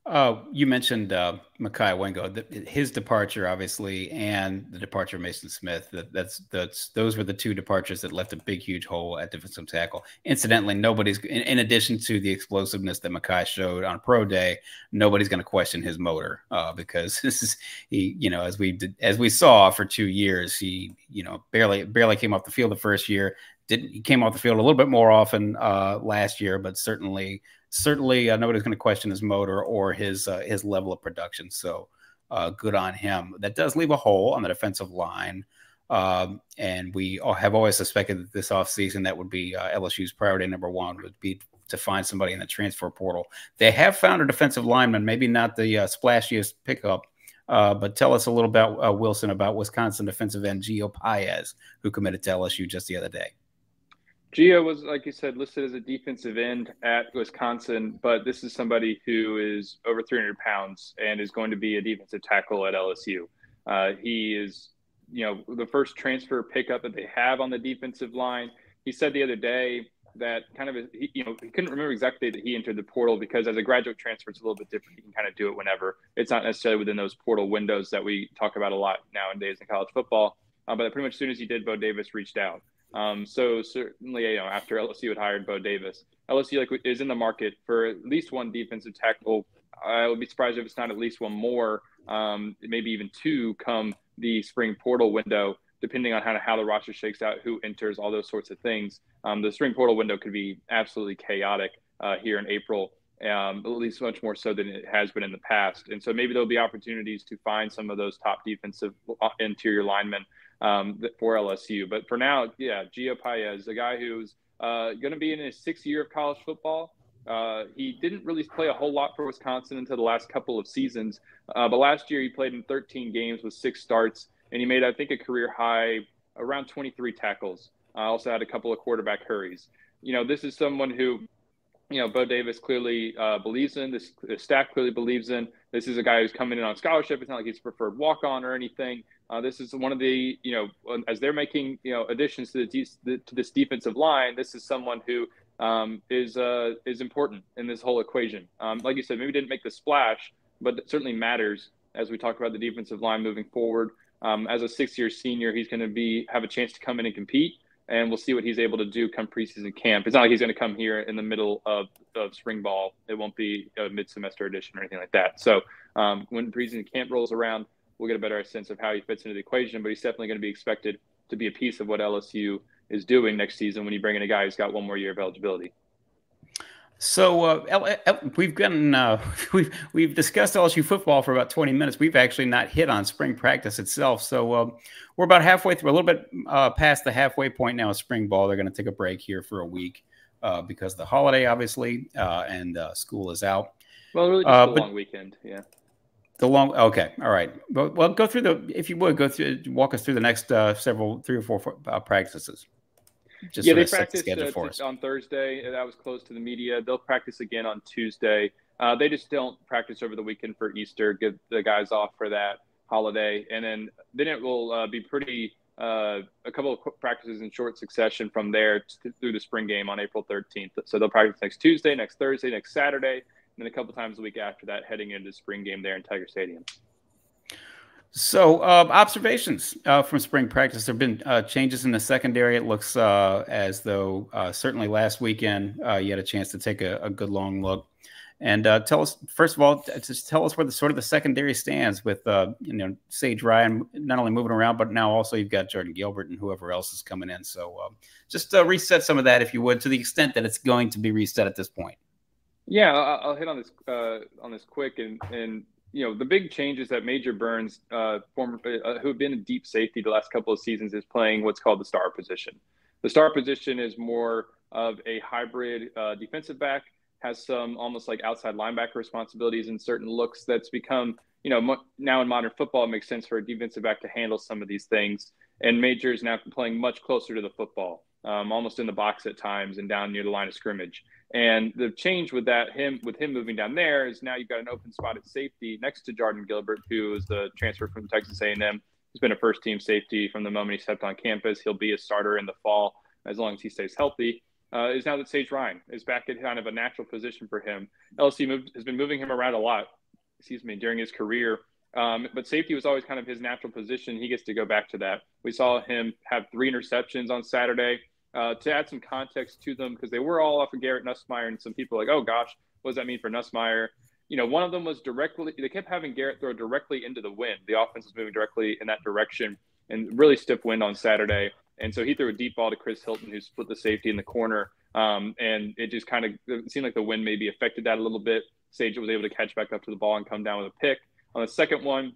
Uh, you mentioned uh, Mekhi Wingo, the, his departure, obviously, and the departure of Maason Smith. That, that's that's those were the two departures that left a big, huge hole at defensive tackle. Incidentally, nobody's in, in addition to the explosiveness that Mekhi showed on pro day, nobody's going to question his motor uh, because this is he, you know, as we did, as we saw for two years, he, you know, barely barely came off the field the first year. Didn't he came off the field a little bit more often uh, last year, but certainly certainly uh, nobody's going to question his motor or his uh, his level of production. So uh, good on him. That does leave a hole on the defensive line. Um, and we have always suspected that this offseason that would be uh, LSU's priority number one would be to find somebody in the transfer portal. They have found a defensive lineman, maybe not the uh, splashiest pickup, uh, but tell us a little about uh, Wilson about Wisconsin defensive end Gio Paez, who committed to LSU just the other day. Gio was, like you said, listed as a defensive end at Wisconsin, but this is somebody who is over 300 pounds and is going to be a defensive tackle at LSU. Uh, he is, you know, the first transfer pickup that they have on the defensive line. He said the other day that kind of, he, you know, he couldn't remember exactly that he entered the portal because as a graduate transfer, it's a little bit different. You can kind of do it whenever. It's not necessarily within those portal windows that we talk about a lot nowadays in college football. Uh, but pretty much as soon as he did, Bo Davis reached out. Um, so certainly, you know, after LSU had hired Bo Davis, LSU like is in the market for at least one defensive tackle. I would be surprised if it's not at least one more, um, maybe even two, come the spring portal window, depending on how how the roster shakes out, who enters, all those sorts of things. Um, the spring portal window could be absolutely chaotic uh, here in April. Um, at least much more so than it has been in the past. And so maybe there'll be opportunities to find some of those top defensive uh, interior linemen um, for LSU. But for now, yeah, Gio Paez, a guy who's uh, going to be in his sixth year of college football. Uh, he didn't really play a whole lot for Wisconsin until the last couple of seasons. Uh, but last year, he played in 13 games with six starts, and he made, I think, a career high around 23 tackles. I also had a couple of quarterback hurries. You know, this is someone who, you know, Bo Davis clearly uh, believes in. This staff clearly believes in. This is a guy who's coming in on scholarship. It's not like he's preferred walk on or anything. Uh, this is one of the, you know, as they're making, you know, additions to, the, to this defensive line, this is someone who um, is uh, is important in this whole equation. Um, like you said, maybe didn't make the splash, but it certainly matters as we talk about the defensive line moving forward. Um, as a six-year senior, he's going to be have a chance to come in and compete, and we'll see what he's able to do come preseason camp. It's not like he's going to come here in the middle of, of spring ball. It won't be a mid-semester edition or anything like that. So um, when preseason camp rolls around, we'll get a better sense of how he fits into the equation. But he's definitely going to be expected to be a piece of what LSU is doing next season when you bring in a guy who's got one more year of eligibility. So uh, we've gotten uh, we've we've discussed LSU football for about twenty minutes. We've actually not hit on spring practice itself. So uh, we're about halfway through, a little bit uh, past the halfway point now of spring ball. They're going to take a break here for a week uh, because of the holiday, obviously, uh, and school is out. Well, really, just a long weekend. Yeah. The long. Okay. All right. Well, well, go through the if you would go through walk us through the next several three or four practices. Just yeah, they practiced uh, on Thursday. That was closed to the media. They'll practice again on Tuesday. Uh, they just don't practice over the weekend for Easter. Give the guys off for that holiday, and then then it will uh, be pretty uh, a couple of practices in short succession from there to, through the spring game on April 13th. So they'll practice next Tuesday, next Thursday, next Saturday, then a couple times a week after that, heading into the spring game there in Tiger Stadium. So, uh, observations uh, from spring practice. There have been uh, changes in the secondary. It looks uh, as though uh, certainly last weekend uh, you had a chance to take a, a good long look. And tell us, first of all, just tell us where the sort of the secondary stands with you know Sage Ryan not only moving around, but now also you've got Jardin Gilbert and whoever else is coming in. So, just reset some of that if you would, to the extent that it's going to be reset at this point. Yeah, I'll, hit on this on this quick and and you know, the big changes that Major Burns, uh, former, uh, who have been a deep safety the last couple of seasons, is playing what's called the star position. The star position is more of a hybrid uh, defensive back, has some almost like outside linebacker responsibilities and certain looks that's become, you know, mo- now in modern football, it makes sense for a defensive back to handle some of these things. And Major is now playing much closer to the football, um, almost in the box at times and down near the line of scrimmage. And the change with that, him with him moving down there, is now you've got an open spot at safety next to Jardin Gilbert, who is the transfer from Texas A&M. He's been a first-team safety from the moment he stepped on campus. He'll be a starter in the fall as long as he stays healthy. Uh, is now that Sage Ryan is back at kind of a natural position for him. LSU moved, has been moving him around a lot, excuse me, during his career. Um, but safety was always kind of his natural position. He gets to go back to that. We saw him have three interceptions on Saturday. Uh, to add some context to them, because they were all off of Garrett Nussmeier, and some people like, oh gosh, what does that mean for Nussmeier? You know, one of them was directly, they kept having Garrett throw directly into the wind. The offense was moving directly in that direction and really stiff wind on Saturday. And so he threw a deep ball to Chris Hilton, who split the safety in the corner. Um, and it just kind of seemed like the wind maybe affected that a little bit. Sage was able to catch back up to the ball and come down with a pick. On the second one,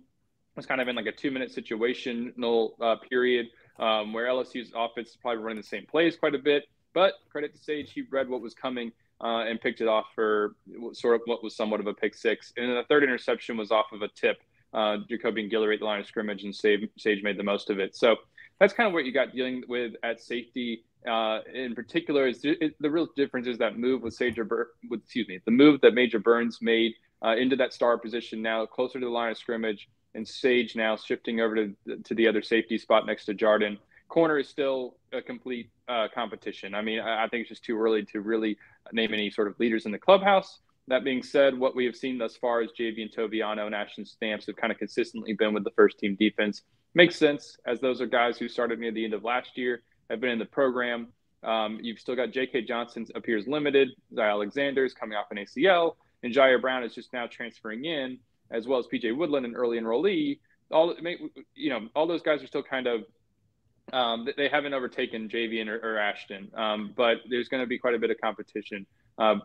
was kind of in like a two minute situational uh, period um, where LSU's offense is probably running the same plays quite a bit. But credit to Sage, he read what was coming uh, and picked it off for sort of what was somewhat of a pick six. And then the third interception was off of a tip. Uh, Jacobian Guillory at the line of scrimmage, and Sage, Sage made the most of it. So that's kind of what you got dealing with at safety. Uh, in particular, is it, the real difference is that move with Sage, with, excuse me, the move that Major Burns made uh, into that star position now closer to the line of scrimmage and Sage now shifting over to to the other safety spot next to Jardin. Corner is still a complete uh, competition. I mean, I, I think it's just too early to really name any sort of leaders in the clubhouse. That being said, what we have seen thus far is Javien Toviano and Ashton Stamps have kind of consistently been with the first team defense. Makes sense as those are guys who started near the end of last year, have been in the program. Um, you've still got J.K. Johnson appears limited. Zy Alexander is coming off an ACL, and Ji'Ayir Brown is just now transferring in as well as PJ Woodland, and early enrollee. All you know, all those guys are still kind of um, they haven't overtaken Javien or, or Ashton, um, but there's going to be quite a bit of competition uh,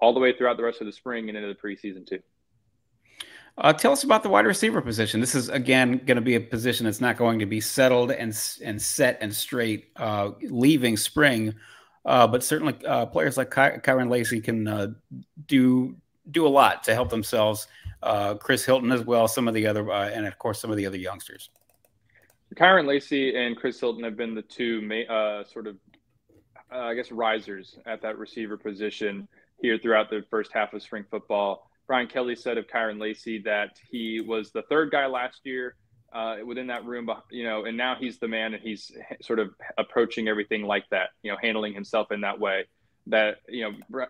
all the way throughout the rest of the spring and into the preseason too. Uh, tell us about the wide receiver position. This is again going to be a position that's not going to be settled and and set and straight uh, leaving spring, uh, but certainly uh, players like Ky- Kyren Lacy can uh, do do a lot to help themselves. Uh, Chris Hilton as well, some of the other, uh, and of course some of the other youngsters. Kyren Lacy and Chris Hilton have been the two uh, sort of, I guess, risers at that receiver position here throughout the first half of spring football. Brian Kelly said of Kyren Lacy that he was the third guy last year uh, within that room, you know, and now he's the man and he's sort of approaching everything like that, you know, handling himself in that way. that you know,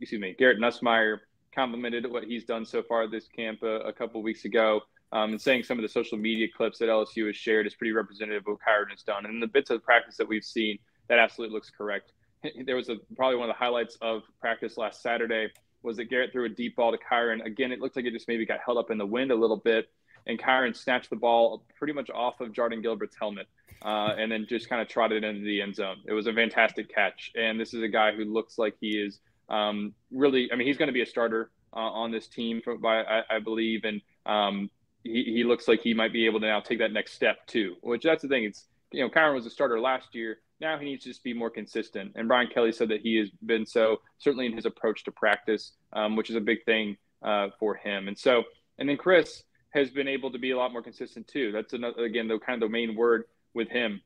excuse me, Garrett Nussmeier complimented what he's done so far this camp a, a couple weeks ago. Um, and saying some of the social media clips that LSU has shared is pretty representative of what Kyren has done. And the bits of practice that we've seen, that absolutely looks correct. There was a, probably one of the highlights of practice last Saturday was that Garrett threw a deep ball to Kyren. Again, it looked like it just maybe got held up in the wind a little bit, and Kyren snatched the ball pretty much off of Jardin Gilbert's helmet. Uh, and then just kind of trotted into the end zone. It was a fantastic catch. And this is a guy who looks like he is um, really, I mean, he's going to be a starter uh, on this team, for, by, I, I, believe. And um, he, he looks like he might be able to now take that next step too, which that's the thing. It's, you know, Kyren was a starter last year. Now he needs to just be more consistent. And Brian Kelly said that he has been so certainly in his approach to practice, um, which is a big thing uh, for him. And so, and then Chris has been able to be a lot more consistent too. That's another, again, the kind of the main word with him.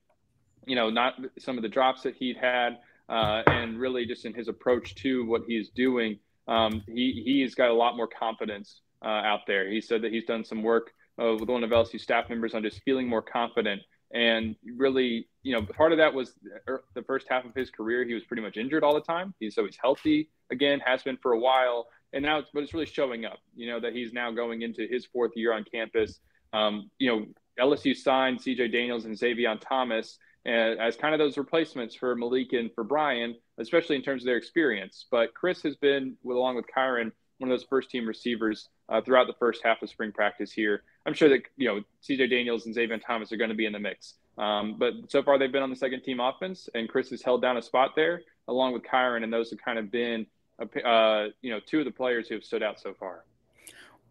You know, not some of the drops that he'd had, uh, and really just in his approach to what he's doing. Um, he he's got a lot more confidence uh, out there. He said that he's done some work uh, with one of LSU staff members on just feeling more confident and really, you know, part of that was er, the first half of his career. He was pretty much injured all the time. He's so he's healthy again, has been for a while, and now it's but it's really showing up. You know that he's now going into his fourth year on campus. Um, you know, LSU signed C.J. Daniels and Zavion Thomas as, as kind of those replacements for Malik and for Brian, especially in terms of their experience. But Chris has been, along with Kyren, one of those first team receivers uh, throughout the first half of spring practice here. I'm sure that you know C.J. Daniels and Zavion Thomas are going to be in the mix. Um, but so far they've been on the second team offense, and Chris has held down a spot there along with Kyren, and those have kind of been uh, you know two of the players who have stood out so far.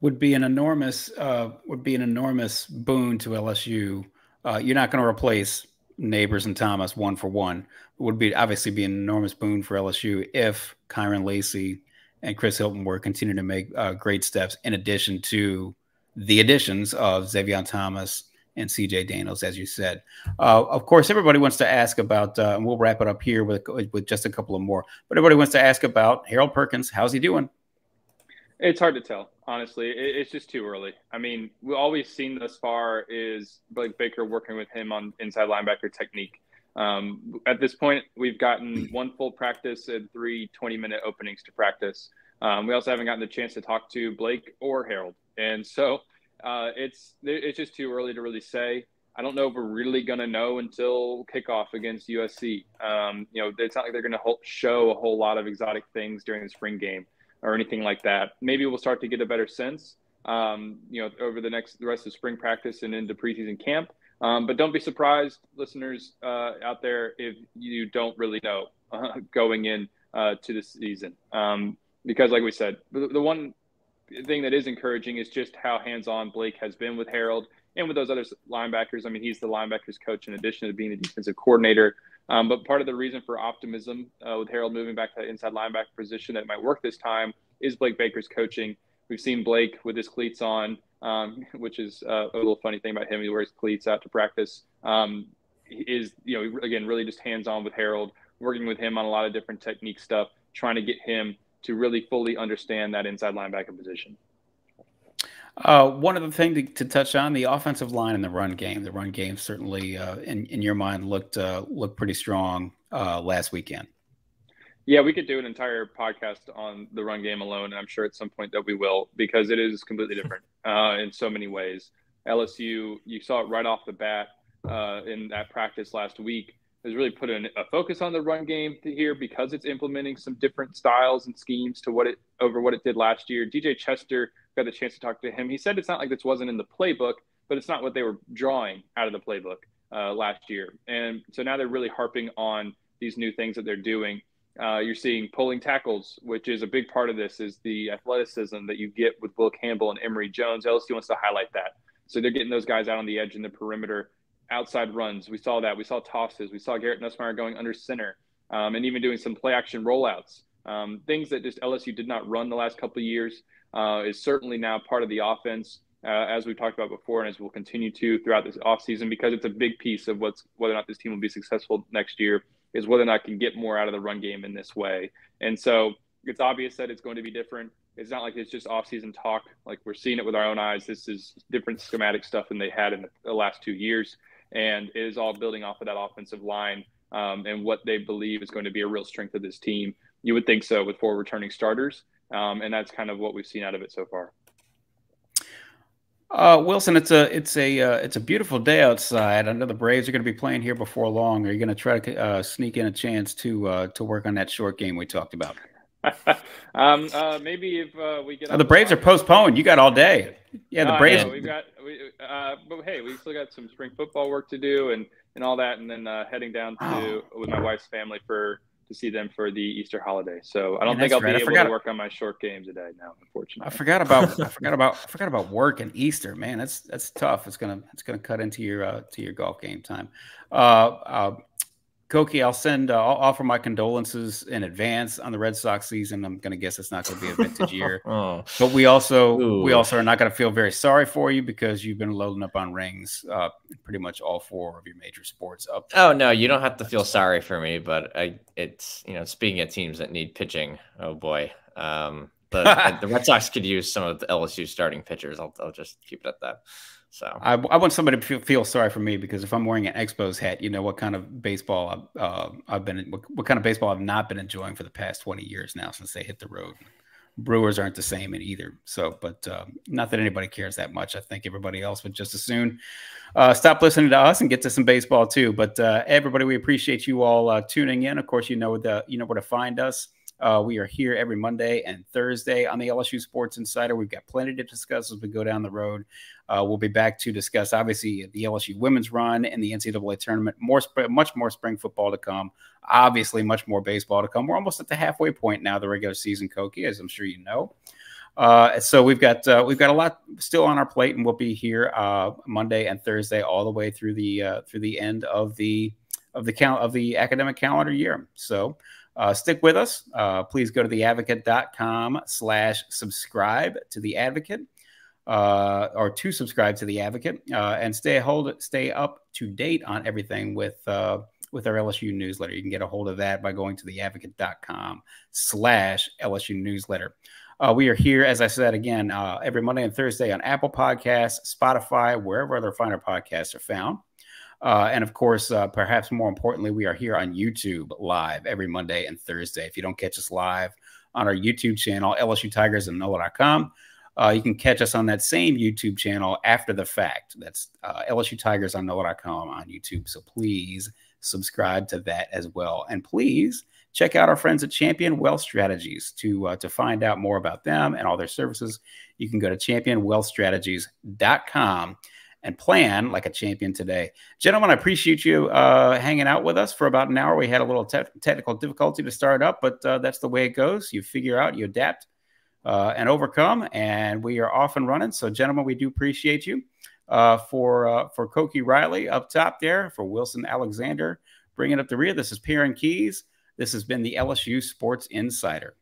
Would be an enormous uh, would be an enormous boon to LSU. Uh, you're not going to replace Nabers and Thomas one for one. Would be obviously be an enormous boon for LSU if Kyren Lacy and Chris Hilton were continuing to make uh, great steps in addition to the additions of Zavion Thomas and CJ Daniels, as you said. Uh, of course, everybody wants to ask about, uh, and we'll wrap it up here with, with just a couple of more, but everybody wants to ask about Harold Perkins. How's he doing? It's hard to tell, honestly. it's just too early. I mean, all we've seen thus far is Blake Baker working with him on inside linebacker technique. Um, at this point, we've gotten one full practice and three 20 minute openings to practice. Um, we also haven't gotten the chance to talk to Blake or Harold. And so uh, it's it's just too early to really say. I don't know if we're really going to know until kickoff against USC. Um, you know, it's not like they're going to show a whole lot of exotic things during the spring game or anything like that. Maybe we'll start to get a better sense, um, you know, over the next the rest of spring practice and into preseason camp. Um, but don't be surprised, listeners uh, out there, if you don't really know uh, going in uh, to the season. Um, because, like we said, the, the, one thing that is encouraging is just how hands-on Blake has been with Harold and with those other linebackers. I mean, he's the linebackers coach in addition to being the defensive coordinator. Um, but part of the reason for optimism uh, with Harold moving back to that inside linebacker position that might work this time is Blake Baker's coaching. We've seen Blake with his cleats on, um, which is uh, a little funny thing about him. He wears cleats out to practice. Um, is you know again really just hands on with Harold, working with him on a lot of different technique stuff, trying to get him to really fully understand that inside linebacker position. Uh, one other thing to, to, touch on the offensive line and the run game. The run game certainly, uh, in in your mind, looked uh, looked pretty strong uh, last weekend. Yeah, we could do an entire podcast on the run game alone, and I'm sure at some point that we will because it is completely different uh, in so many ways. LSU, you saw it right off the bat uh, in that practice last week has really put a focus on the run game here because it's implementing some different styles and schemes to what it over what it did last year. DJ Chester got the chance to talk to him. He said it's not like this wasn't in the playbook, but it's not what they were drawing out of the playbook uh, last year. And so now they're really harping on these new things that they're doing. Uh, you're seeing pulling tackles, which is a big part of this, is the athleticism that you get with Will Campbell and Emery Jones. LSU wants to highlight that. So they're getting those guys out on the edge and the perimeter outside runs. We saw that. We saw tosses. We saw Garrett Nussmeier going under center um, and even doing some play action rollouts. Um, things that just LSU did not run the last couple of years uh, is certainly now part of the offense, uh, as we've talked about before, and as we'll continue to throughout this offseason, because it's a big piece of what's whether or not this team will be successful next year is whether or not I can get more out of the run game in this way. And so it's obvious that it's going to be different. It's not like it's just offseason talk. Like we're seeing it with our own eyes. This is different schematic stuff than they had in the last two years and it is all building off of that offensive line um, and what they believe is going to be a real strength of this team. you would think so with four returning starters, um, and that's kind of what we've seen out of it so far. Uh, Wilson, it's a it's a uh, it's a beautiful day outside. I know the Braves are going to be playing here before long. Are you going to try to uh, sneak in a chance to uh, to work on that short game we talked about? um, uh, maybe if uh, we get oh, the Braves are postponed. You got all day. Yeah, the Braves. we've got. We, but hey, we still got some spring football work to do and and all that, and then heading down to oh. with my wife's family for to see them for the Easter holiday. So I don't think I'll right. be able to work on my short game today now, unfortunately. I forgot about I forgot about I forgot about work and Easter. Man, that's that's tough. It's gonna it's gonna cut into your uh, to your golf game time. Uh, uh, Koki, I'll send, uh, I'll offer my condolences in advance on the Red Sox season. I'm going to guess it's not going to be a vintage year, oh. but we also Ooh. we also are not going to feel very sorry for you because you've been loading up on rings, uh, pretty much all four of your major sports up. Oh no, you don't have to feel sorry for me, but I, it's you know, speaking of teams that need pitching, oh boy, um, the the Red Sox could use some of the LSU starting pitchers. I'll, I'll just keep it at that. So I, I want somebody to feel, feel, sorry for me because if I'm wearing an Expos hat, you know what kind of baseball I've, uh, I've been, what, what, kind of baseball I've not been enjoying for the past 20 years now since they hit the road. Brewers aren't the same in either. So, but uh, not that anybody cares that much. I think everybody else would just as soon uh, stop listening to us and get to some baseball too. But uh, everybody, we appreciate you all uh, tuning in. Of course, you know the you know where to find us. Uh, we are here every Monday and Thursday on the LSU Sports Insider. We've got plenty to discuss as we go down the road. Uh, we'll be back to discuss, obviously, the LSU women's run and the NCAA tournament. More, much more spring football to come. Obviously, much more baseball to come. We're almost at the halfway point now, the regular season, Koki, as I'm sure you know. Uh, so we've got uh, we've got a lot still on our plate, and we'll be here uh, Monday and Thursday all the way through the uh, through the end of the of the count of the academic calendar year. So uh, stick with us. Uh, please go to theadvocate.com slash subscribe to the advocate uh, or to subscribe to the advocate uh, and stay hold stay up to date on everything with uh, with our LSU newsletter. You can get a hold of that by going to theadvocate.com slash LSU newsletter. Uh, we are here, as I said again, uh, every Monday and Thursday on Apple Podcasts, Spotify, wherever other finer podcasts are found. Uh, and of course, uh, perhaps more importantly, we are here on YouTube live every Monday and Thursday. If you don't catch us live on our YouTube channel, LSU Tigers and NOLA.com, uh, you can catch us on that same YouTube channel after the fact. That's uh, LSU Tigers on NOLA.com on YouTube. So please subscribe to that as well. And please check out our friends at Champion Wealth Strategies to uh, to find out more about them and all their services. You can go to championwealthstrategies.com and plan like a champion today. Gentlemen, I appreciate you uh, hanging out with us for about an hour. We had a little te technical difficulty to start up, but uh, that's the way it goes. You figure out, you adapt, uh, and overcome, and we are off and running. So, gentlemen, we do appreciate you. Uh, for uh, for Koki Riley up top there, for Wilson Alexander bringing up the rear. This is Perryn Keys. This has been the LSU Sports Insider.